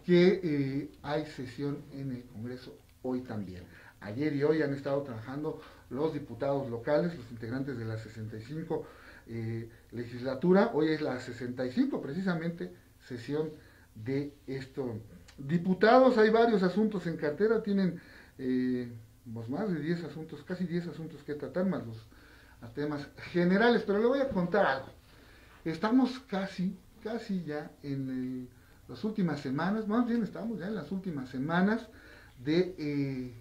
que eh, hay sesión en el Congreso hoy también. Ayer y hoy han estado trabajando los diputados locales, los integrantes de la 65 eh, legislatura. Hoy es la 65 precisamente sesión de estos diputados. Hay varios asuntos en cartera, tienen eh, pues más de 10 asuntos, casi 10 asuntos que tratar, más los temas generales, pero le voy a contar algo. Estamos casi, casi ya en las últimas semanas, más bien estamos ya en las últimas semanas de eh,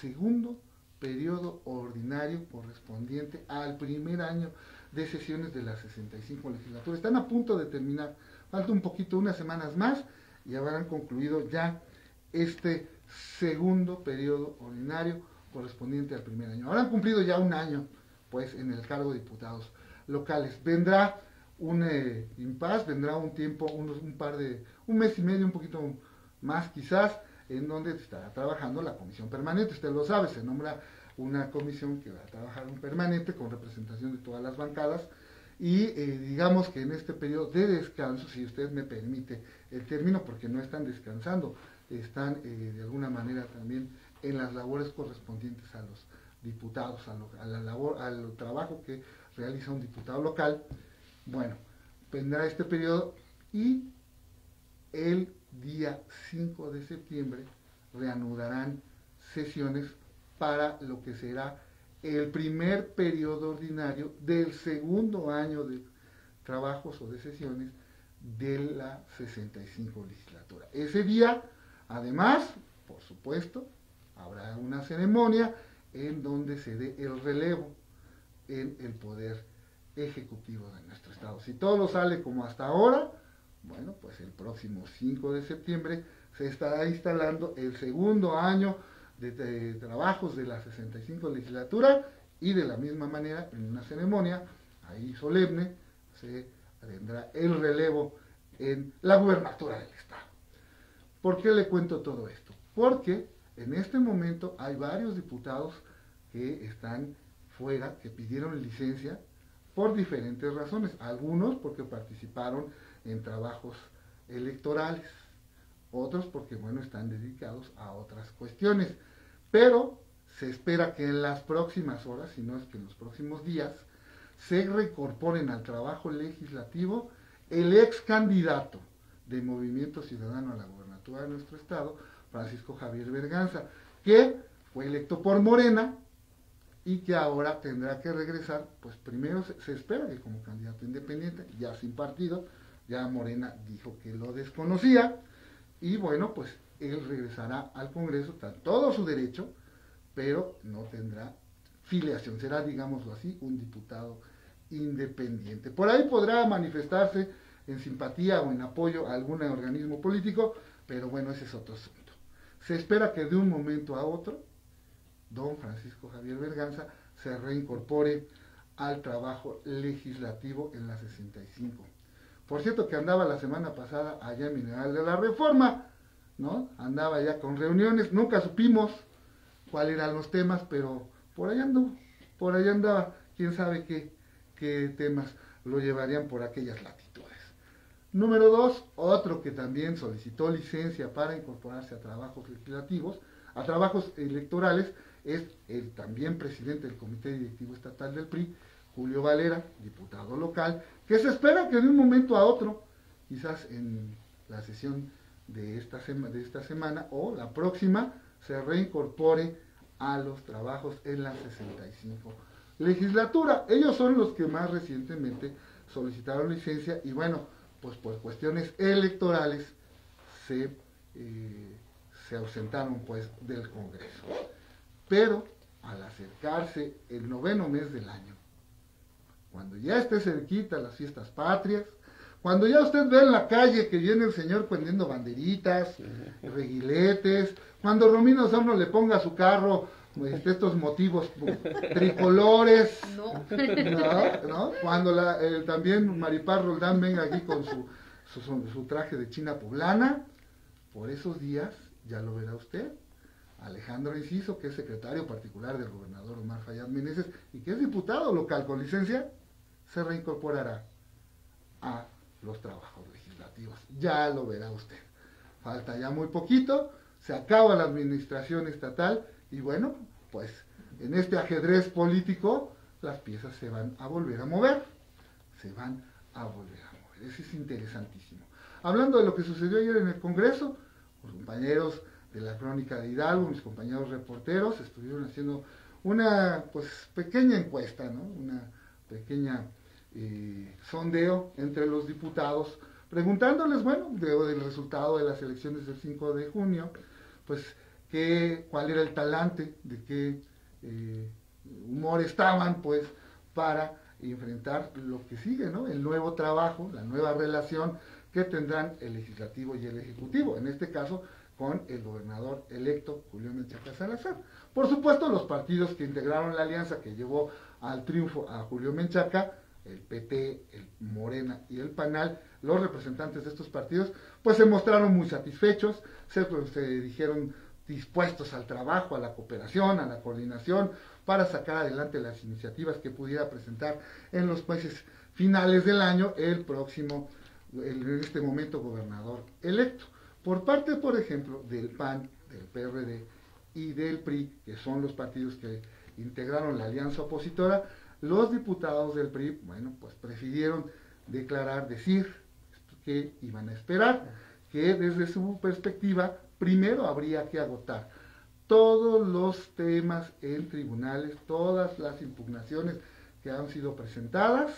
segundo periodo ordinario correspondiente al primer año de sesiones de la 65 legislatura. Están a punto de terminar, falta un poquito, unas semanas más, y habrán concluido ya este segundo periodo ordinario correspondiente al primer año. Habrán cumplido ya un año pues en el cargo de diputados locales. Vendrá un eh, vendrá un tiempo, unos, un par de, un mes y medio, un poquito más quizás, en donde estará trabajando la comisión permanente. Usted lo sabe, se nombra una comisión que va a trabajar un permanente con representación de todas las bancadas y eh, digamos que en este periodo de descanso, si usted me permite el término, porque no están descansando, están eh, de alguna manera también en las labores correspondientes a los diputados, a, la labor, al trabajo que realiza un diputado local. Bueno, vendrá este periodo y el día 5 de septiembre reanudarán sesiones para lo que será el primer periodo ordinario del segundo año de trabajos o de sesiones de la 65 legislatura. Ese día, además, por supuesto, habrá una ceremonia en donde se dé el relevo en el poder ejecutivo de nuestro Estado. Si todo sale como hasta ahora, bueno, pues el próximo 5 de septiembre se estará instalando el segundo año de, trabajos de la 65 legislatura y de la misma manera, en una ceremonia ahí solemne, se tendrá el relevo en la gubernatura del Estado. ¿Por qué le cuento todo esto? Porque en este momento hay varios diputados que están fuera, que pidieron licencia por diferentes razones. Algunos porque participaron en trabajos electorales, otros porque, bueno, están dedicados a otras cuestiones. Pero se espera que en las próximas horas, si no es que en los próximos días, se recorporen al trabajo legislativo el ex candidato de Movimiento Ciudadano a la gobernatura de nuestro estado, Francisco Javier Berganza, que fue electo por Morena y que ahora tendrá que regresar, pues primero se, espera que como candidato independiente, ya sin partido, ya Morena dijo que lo desconocía, y bueno, pues él regresará al Congreso, está todo su derecho, pero no tendrá filiación, será, digámoslo así, un diputado independiente. Por ahí podrá manifestarse en simpatía o en apoyo a algún organismo político, pero bueno, ese es otro asunto. Se espera que de un momento a otro, don Francisco Javier Berganza se reincorpore al trabajo legislativo en la 65. Por cierto que andaba la semana pasada allá en Mineral de la Reforma, ¿no? Andaba ya con reuniones, nunca supimos cuáles eran los temas, pero por ahí anduvo, por ahí andaba, quién sabe qué, qué temas lo llevarían por aquellas latitudes. Número dos, otro que también solicitó licencia para incorporarse a trabajos legislativos, a trabajos electorales, es el también presidente del Comité Directivo Estatal del PRI, Julio Valera, diputado local, que se espera que de un momento a otro, quizás en la sesión de esta, de esta semana o la próxima, se reincorpore a los trabajos en la 65 legislatura. Ellos son los que más recientemente solicitaron licencia y bueno, pues por cuestiones electorales se, eh, se ausentaron pues del Congreso. Pero al acercarse el noveno mes del año, cuando ya esté cerquita las fiestas patrias, cuando ya usted ve en la calle que viene el señor prendiendo banderitas, reguiletes, cuando Romino Sorno le ponga a su carro este, estos motivos tricolores, no. ¿no? Cuando la, también Maripaz Roldán venga aquí con su, su, su, traje de china poblana, por esos días ya lo verá usted. Alejandro Enciso, que es secretario particular del gobernador Omar Fayad Meneses y que es diputado local con licencia, se reincorporará a los trabajos legislativos. Ya lo verá usted. Falta ya muy poquito, se acaba la administración estatal y bueno, pues en este ajedrez político las piezas se van a volver a mover, se van a volver a mover. Eso es interesantísimo. Hablando de lo que sucedió ayer en el Congreso, los compañeros de la Crónica de Hidalgo, mis compañeros reporteros, estuvieron haciendo una pues pequeña encuesta, ¿no? una pequeña eh, sondeo entre los diputados, preguntándoles, bueno, del resultado de las elecciones del 5 de junio, pues qué, cuál era el talante, de qué eh, humor estaban, pues, para enfrentar lo que sigue, ¿no? El nuevo trabajo, la nueva relación que tendrán el legislativo y el ejecutivo, en este caso con el gobernador electo Julio Menchaca Salazar. Por supuesto, los partidos que integraron la alianza que llevó al triunfo a Julio Menchaca, el PT, el Morena y el PANAL, los representantes de estos partidos, pues se mostraron muy satisfechos, se, pues, se dijeron dispuestos al trabajo, a la cooperación, a la coordinación, para sacar adelante las iniciativas que pudiera presentar en los meses finales del año el próximo, en este momento, gobernador electo. Por parte, por ejemplo, del PAN, del PRD y del PRI, que son los partidos que integraron la alianza opositora, los diputados del PRI, bueno, pues prefirieron declarar, decir que iban a esperar, que desde su perspectiva primero habría que agotar todos los temas en tribunales, todas las impugnaciones que han sido presentadas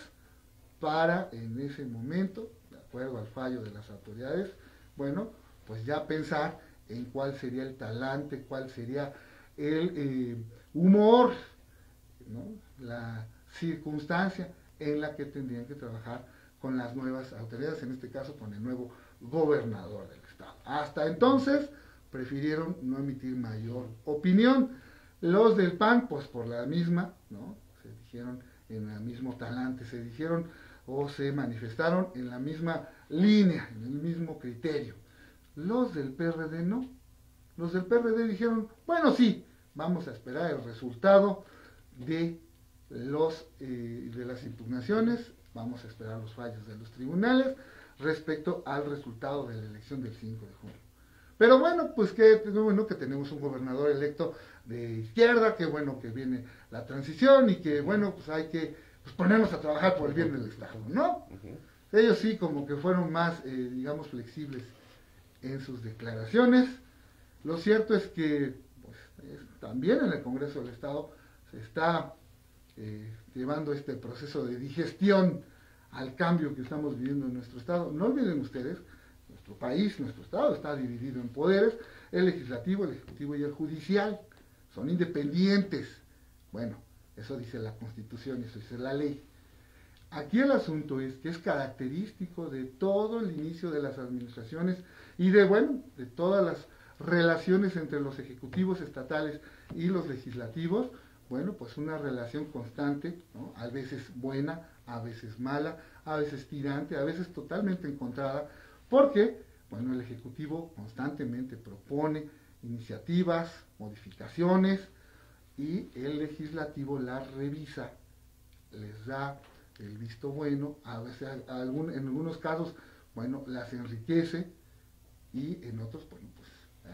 para en ese momento, de acuerdo al fallo de las autoridades, bueno, pues ya pensar en cuál sería el talante, cuál sería el eh, humor, la circunstancia en la que tendrían que trabajar con las nuevas autoridades, en este caso con el nuevo gobernador del estado. Hasta entonces prefirieron no emitir mayor opinión. Los del PAN, pues por la misma, ¿no? Se dijeron en el mismo talante, se dijeron o se manifestaron en la misma línea, en el mismo criterio. Los del PRD no. Los del PRD dijeron, bueno, sí, vamos a esperar el resultado de, los, eh, de las impugnaciones, vamos a esperar los fallos de los tribunales respecto al resultado de la elección del 5 de junio. Pero bueno, pues qué bueno que tenemos un gobernador electo de izquierda, qué bueno que viene la transición y que bueno, pues hay que pues, ponernos a trabajar por el bien del Estado, ¿no? Ellos sí como que fueron más, eh, digamos, flexibles en sus declaraciones. Lo cierto es que pues, también en el Congreso del Estado se está eh, llevando este proceso de digestión al cambio que estamos viviendo en nuestro Estado. No olviden ustedes, nuestro país, nuestro Estado está dividido en poderes, el legislativo, el ejecutivo y el judicial. Son independientes. Bueno, eso dice la Constitución eso dice la ley. Aquí el asunto es que es característico de todo el inicio de las administraciones y de, bueno, de todas las relaciones entre los ejecutivos estatales y los legislativos, bueno, pues una relación constante, a veces buena, a veces mala, a veces tirante, a veces totalmente encontrada, porque, bueno, el Ejecutivo constantemente propone iniciativas, modificaciones, y el Legislativo las revisa, les da el visto bueno, a veces en algunos casos, bueno, las enriquece y en otros, bueno, pues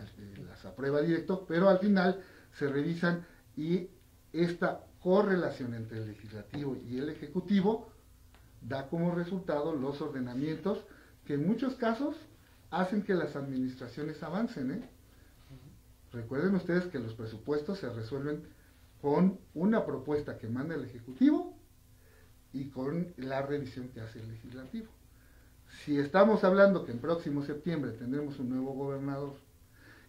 este, las aprueba directo, pero al final se revisan y esta correlación entre el legislativo y el ejecutivo da como resultado los ordenamientos que en muchos casos hacen que las administraciones avancen. ¿eh? Recuerden ustedes que los presupuestos se resuelven con una propuesta que manda el Ejecutivo y con la revisión que hace el Legislativo. Si estamos hablando que en próximo septiembre tendremos un nuevo gobernador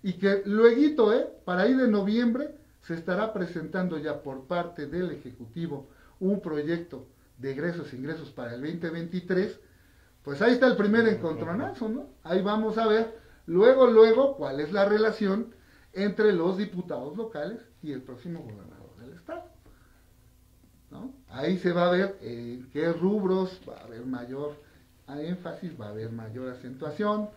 y que luego, ¿eh? para ir de noviembre, se estará presentando ya por parte del Ejecutivo un proyecto de egresos e ingresos para el 2023, pues ahí está el primer encontronazo, ¿no? Ahí vamos a ver luego, luego, cuál es la relación entre los diputados locales y el próximo gobernador del Estado. ¿no? Ahí se va a ver en qué rubros va a haber mayor énfasis, va a haber mayor acentuación,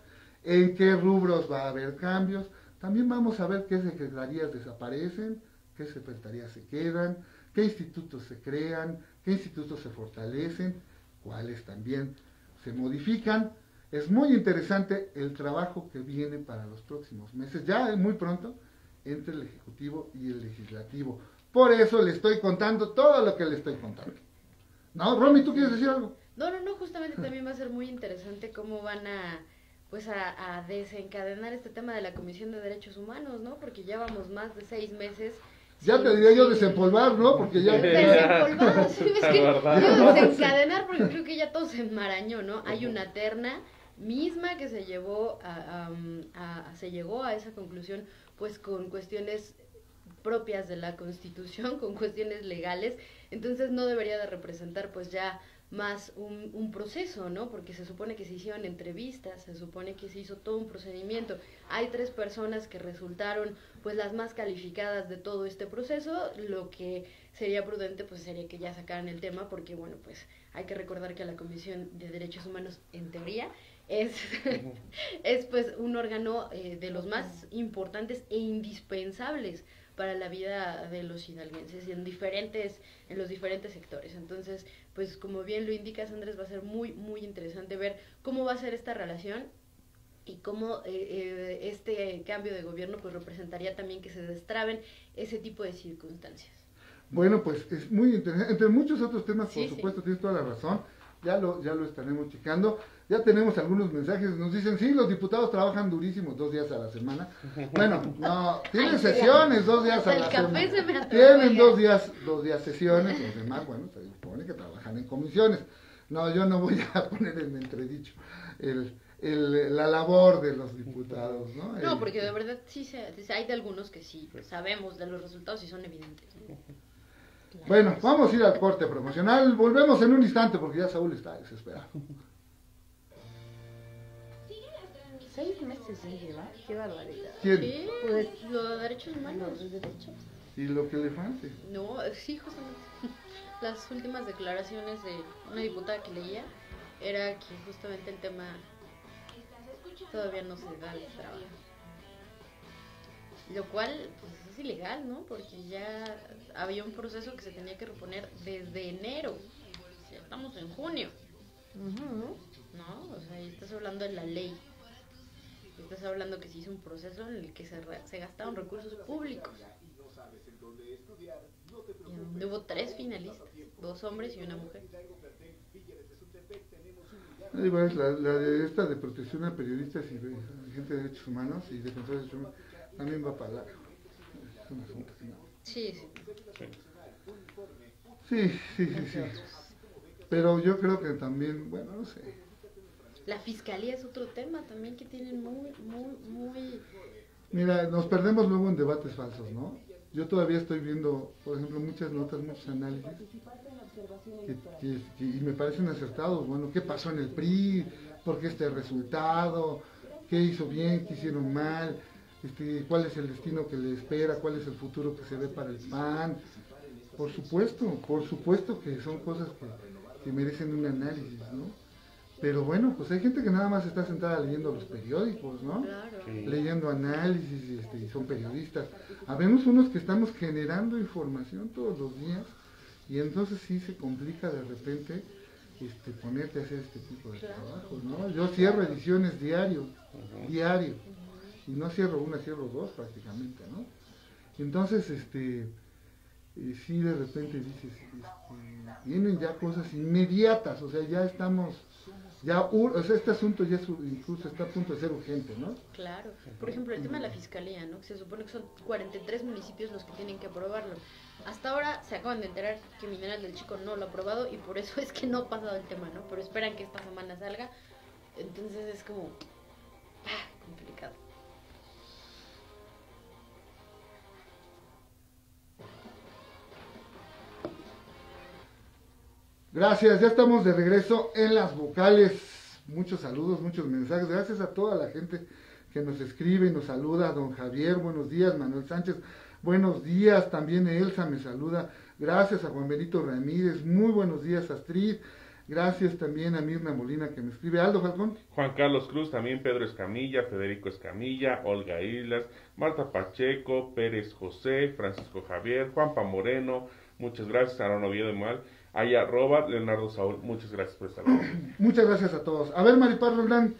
en qué rubros va a haber cambios. También vamos a ver qué secretarías desaparecen, qué secretarías se quedan, qué institutos se crean, qué institutos se fortalecen, cuáles también se modifican. Es muy interesante el trabajo que viene para los próximos meses, ya muy pronto, entre el Ejecutivo y el Legislativo. Por eso le estoy contando todo lo que le estoy contando. ¿No, Romy, tú quieres decir algo? No, no, no, justamente también va a ser muy interesante cómo van a pues a, desencadenar este tema de la Comisión de Derechos Humanos, ¿no? Porque ya vamos más de seis meses ya te diría yo desempolvar, ¿no? Porque ya... Desempolvar, sí, es que yo desencadenar porque creo que ya todo se enmarañó, ¿no? Hay una terna misma que se llevó a, a, se llegó a esa conclusión pues con cuestiones propias de la Constitución, con cuestiones legales, entonces no debería de representar pues ya más un, proceso, ¿no? Porque se supone que se hicieron entrevistas, se supone que se hizo todo un procedimiento. Hay tres personas que resultaron pues las más calificadas de todo este proceso, lo que sería prudente pues sería que ya sacaran el tema porque bueno, pues hay que recordar que la Comisión de Derechos Humanos en teoría es, es pues un órgano eh, de los más importantes e indispensables para la vida de los hidalguenses en diferentes en los diferentes sectores entonces pues como bien lo indicas Andrés va a ser muy muy interesante ver cómo va a ser esta relación y cómo eh, eh, este cambio de gobierno pues representaría también que se destraben ese tipo de circunstancias. Bueno pues es muy interesante. Entre muchos otros temas por supuesto tienes toda la razón. Ya lo ya lo estaremos checando ya tenemos algunos mensajes, nos dicen, sí, los diputados trabajan durísimos dos días a la semana. Bueno, no, tienen sesiones dos días a la semana. Tienen dos días, dos días sesiones, los demás, bueno, se supone que trabajan en comisiones. No, yo no voy a poner en entredicho el, el, la labor de los diputados, ¿no? No, porque de verdad sí se, hay de algunos que sí sabemos de los resultados y son evidentes. Bueno, vamos a ir al corte promocional. Volvemos en un instante porque ya Saúl está desesperado. Seis meses se lleva, qué barbaridad. ¿Quién? Sí, pues los derechos humanos. Los derechos. ¿Y lo que le falta? No, sí, justamente. Las últimas declaraciones de una diputada que leía era que justamente el tema todavía no se da el trabajo. Lo cual pues, es ilegal, ¿no? Porque ya había un proceso que se tenía que reponer desde enero. Ya estamos en junio. ¿No? O sea, estás hablando de la ley. Estás hablando que se hizo un proceso en el que se, se gastaron recursos públicos. Y hubo tres finalistas, dos hombres y una mujer. La, la de esta de protección a periodistas y gente de derechos humanos y defensores de derechos humanos también va para largo. Es un asunto Sí, sí. Sí, sí, sí, sí. Pero yo creo que también, bueno, no sé. La fiscalía es otro tema también que tienen muy, muy, muy... Mira, nos perdemos luego en debates falsos, ¿no? Yo todavía estoy viendo, por ejemplo, muchas notas, muchos análisis, y me parecen acertados. Bueno, ¿qué pasó en el PRI? ¿Por qué este resultado? ¿Qué hizo bien? ¿Qué hicieron mal? Este, ¿Cuál es el destino que le espera? ¿Cuál es el futuro que se ve para el PAN? Por supuesto, por supuesto que son cosas que, que merecen un análisis, ¿no? Pero bueno, pues hay gente que nada más está sentada leyendo los periódicos, ¿no? Leyendo análisis este, y son periodistas. Habemos unos que estamos generando información todos los días y entonces sí se complica de repente este, ponerte a hacer este tipo de trabajo, ¿no? Yo cierro ediciones diario, diario, y no cierro una, cierro dos prácticamente, ¿no? Entonces, este, eh, sí de repente dices, este, vienen ya cosas inmediatas, o sea, ya estamos ya o sea, este asunto ya incluso está a punto de ser urgente, ¿no? Claro. Por ejemplo, el tema de la fiscalía, ¿no? Se supone que son 43 municipios los que tienen que aprobarlo. Hasta ahora se acaban de enterar que Mineral del Chico no lo ha aprobado y por eso es que no ha pasado el tema, ¿no? Pero esperan que esta semana salga. Entonces es como ah, complicado. Gracias, ya estamos de regreso en las vocales. Muchos saludos, muchos mensajes. Gracias a toda la gente que nos escribe y nos saluda. Don Javier, buenos días. Manuel Sánchez, buenos días. También Elsa me saluda. Gracias a Juan Benito Ramírez. Muy buenos días, Astrid. Gracias también a Mirna Molina que me escribe. Aldo Falcón. Juan Carlos Cruz, también Pedro Escamilla, Federico Escamilla, Olga Islas, Marta Pacheco, Pérez José, Francisco Javier, Juanpa Moreno. Muchas gracias, Aaron Oviedo Mal allá arroba Leonardo Saúl. Muchas gracias por estar aquí. Muchas gracias a todos. A ver, Maripaz Roldán,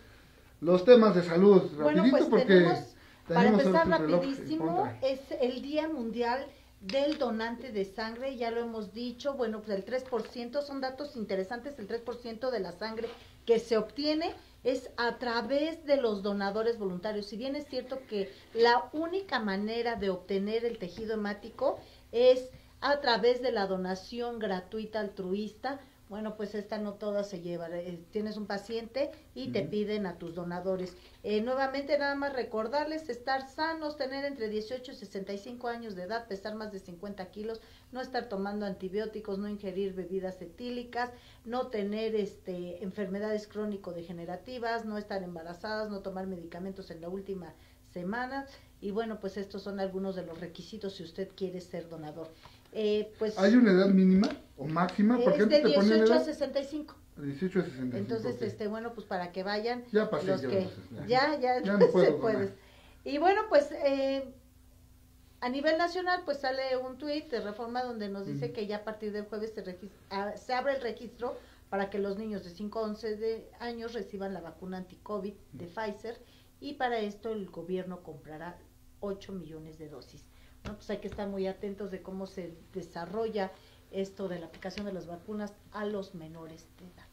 los temas de salud, bueno, pues porque tenemos, para empezar rapidísimo, es el Día Mundial del donante de sangre, ya lo hemos dicho, bueno, pues el 3%, son datos interesantes, el 3% de la sangre que se obtiene es a través de los donadores voluntarios. Si bien es cierto que la única manera de obtener el tejido hemático es a través de la donación gratuita altruista. Bueno, pues esta no toda se lleva. Eh, tienes un paciente y te piden a tus donadores. Eh, nuevamente, nada más recordarles, estar sanos, tener entre 18 y 65 años de edad, pesar más de 50 kilos, no estar tomando antibióticos, no ingerir bebidas etílicas, no tener este, enfermedades crónico-degenerativas, no estar embarazadas, no tomar medicamentos en la última semana. Y bueno, pues estos son algunos de los requisitos si usted quiere ser donador. Eh, pues, ¿Hay una edad mínima o máxima? ¿Por es de 18 a 65. 18 a 65. Entonces, este, bueno, pues para que vayan ya pasé, los ya, que ya, ya, ya no se puede. Y bueno, pues eh, a nivel nacional, pues sale un tuit de reforma donde nos dice que ya a partir del jueves se, ah, se, abre el registro para que los niños de 5 a 11 de años reciban la vacuna anti-COVID de Pfizer y para esto el gobierno comprará 8 millones de dosis. Pues hay que estar muy atentos de cómo se desarrolla esto de la aplicación de las vacunas a los menores de edad.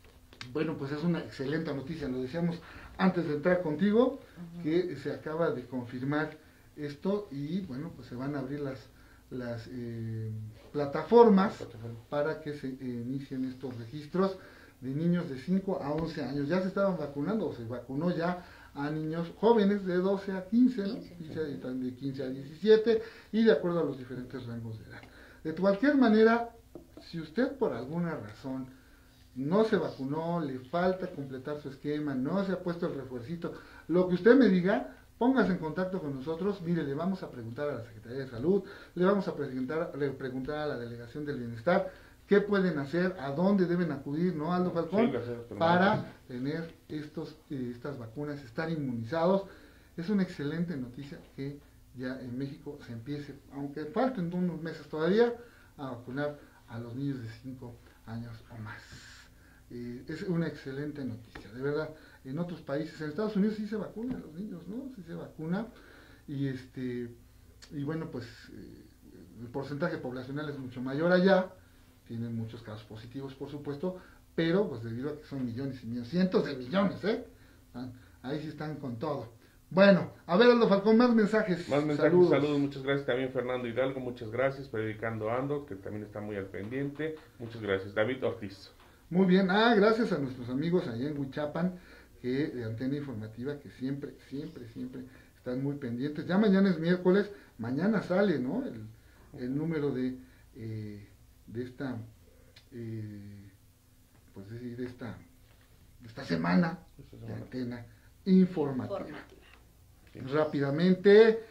Bueno, pues es una excelente noticia, lo decíamos antes de entrar contigo, que se acaba de confirmar esto y bueno, pues se van a abrir las, las eh, plataformas para que se inicien estos registros de niños de 5 a 11 años. Ya se estaban vacunando o se vacunó ya a niños jóvenes de 12 a 15, de 15 a 17 y de acuerdo a los diferentes rangos de edad. De cualquier manera, si usted por alguna razón no se vacunó, le falta completar su esquema, no se ha puesto el refuercito, lo que usted me diga, póngase en contacto con nosotros, mire, le vamos a preguntar a la Secretaría de Salud, le vamos a preguntar, le preguntar a la Delegación del Bienestar, qué pueden hacer, a dónde deben acudir, ¿no, Aldo Falcón? para tener estos, eh, estas vacunas, estar inmunizados. Es una excelente noticia que ya en México se empiece, aunque falten unos meses todavía, a vacunar a los niños de 5 años o más. Eh, es una excelente noticia, de verdad. En otros países, en Estados Unidos sí se vacuna a los niños, ¿no? Sí se vacuna. Y este y bueno, pues eh, el porcentaje poblacional es mucho mayor allá tienen muchos casos positivos, por supuesto, pero pues debido a que son millones y millones, cientos de millones, ¿eh? Ah, ahí sí están con todo. Bueno, a ver Aldo Falcón, más mensajes. Más mensajes, saludos. saludos, muchas gracias también Fernando Hidalgo, muchas gracias, predicando Ando, que también está muy al pendiente, muchas gracias. David Ortiz. Muy bien, ah, gracias a nuestros amigos allá en Huichapan, que, de Antena Informativa, que siempre, siempre, siempre están muy pendientes. Ya mañana es miércoles, mañana sale, ¿no? El, número de, eh, de esta, eh, pues decir, de esta, de esta semana de Antena Informativa. Rápidamente,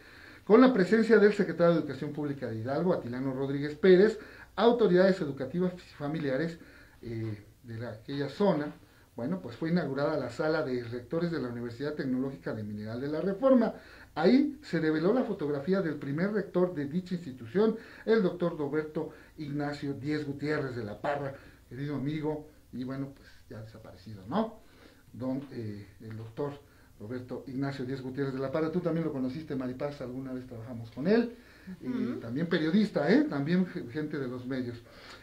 con la presencia del secretario de Educación Pública de Hidalgo, Atilano Rodríguez Pérez, autoridades educativas y familiares eh, de aquella zona, bueno, pues fue inaugurada la sala de rectores de la Universidad Tecnológica de Mineral de la Reforma. Ahí se reveló la fotografía del primer rector de dicha institución, el doctor Roberto Ignacio Díez Gutiérrez de la Parra, querido amigo, y bueno, pues ya desaparecido, ¿no? Don, eh, el doctor Roberto Ignacio Díez Gutiérrez de la Parra, tú también lo conociste, Maripaz, alguna vez trabajamos con él, y también periodista, ¿eh? también gente de los medios.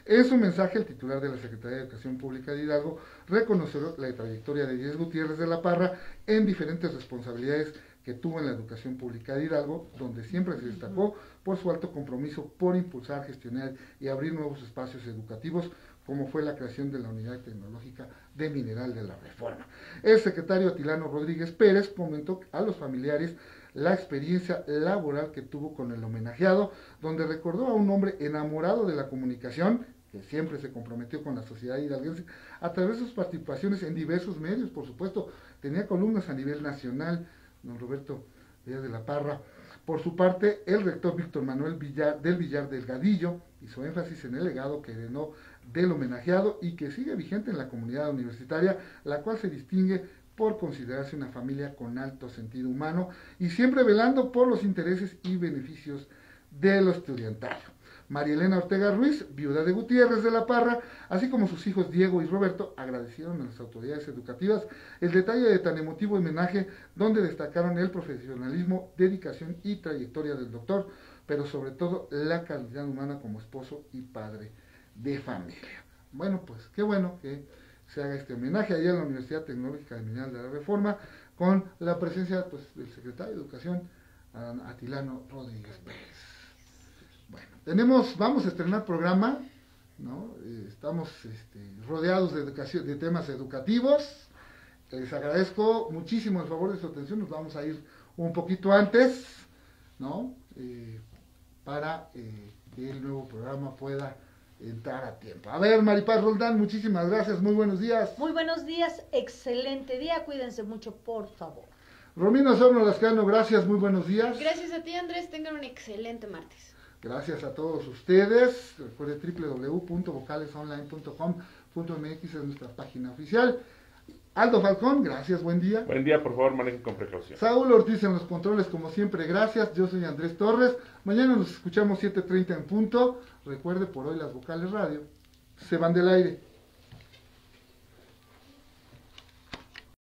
En su mensaje, el titular de la Secretaría de Educación Pública de Hidalgo reconoció la trayectoria de Díez Gutiérrez de la Parra en diferentes responsabilidades que tuvo en la educación pública de Hidalgo, donde siempre se destacó por su alto compromiso por impulsar, gestionar y abrir nuevos espacios educativos como fue la creación de la Unidad Tecnológica de Mineral de la Reforma. El secretario Atilano Rodríguez Pérez comentó a los familiares la experiencia laboral que tuvo con el homenajeado, donde recordó a un hombre enamorado de la comunicación, que siempre se comprometió con la sociedad hidalguense, a través de sus participaciones en diversos medios, por supuesto, tenía columnas a nivel nacional, don Roberto Díaz de la Parra. Por su parte, el rector Víctor Manuel Villar, del Villar Delgadillo hizo énfasis en el legado que heredó del homenajeado y que sigue vigente en la comunidad universitaria, la cual se distingue por considerarse una familia con alto sentido humano y siempre velando por los intereses y beneficios de lo estudiantario. María Elena Ortega Ruiz, viuda de Gutiérrez de la Parra, así como sus hijos Diego y Roberto, agradecieron a las autoridades educativas el detalle de tan emotivo homenaje donde destacaron el profesionalismo, dedicación y trayectoria del doctor, pero sobre todo la calidad humana como esposo y padre de familia. Bueno, pues qué bueno que se haga este homenaje allá en la Universidad Tecnológica de Mineral de la Reforma con la presencia pues, del secretario de Educación, Atilano Rodríguez Pérez. Tenemos, vamos a estrenar programa, ¿no? Eh, estamos este, rodeados de, educación, de temas educativos. Les agradezco muchísimo el favor de su atención. Nos vamos a ir un poquito antes, ¿no? Eh, para eh, que el nuevo programa pueda entrar a tiempo. A ver, Maripaz Roldán, muchísimas gracias, muy buenos días. Muy buenos días, excelente día, cuídense mucho, por favor. Romino Sorno Lascano, gracias, muy buenos días. Gracias a ti, Andrés, tengan un excelente martes. Gracias a todos ustedes. Recuerde www.vocalesonline.com.mx es nuestra página oficial. Aldo Falcón, gracias, buen día. Buen día, por favor, manejen con precaución. Saúl Ortiz en los controles, como siempre, gracias. Yo soy Andrés Torres. Mañana nos escuchamos 7.30 en punto. Recuerde, por hoy las vocales radio se van del aire.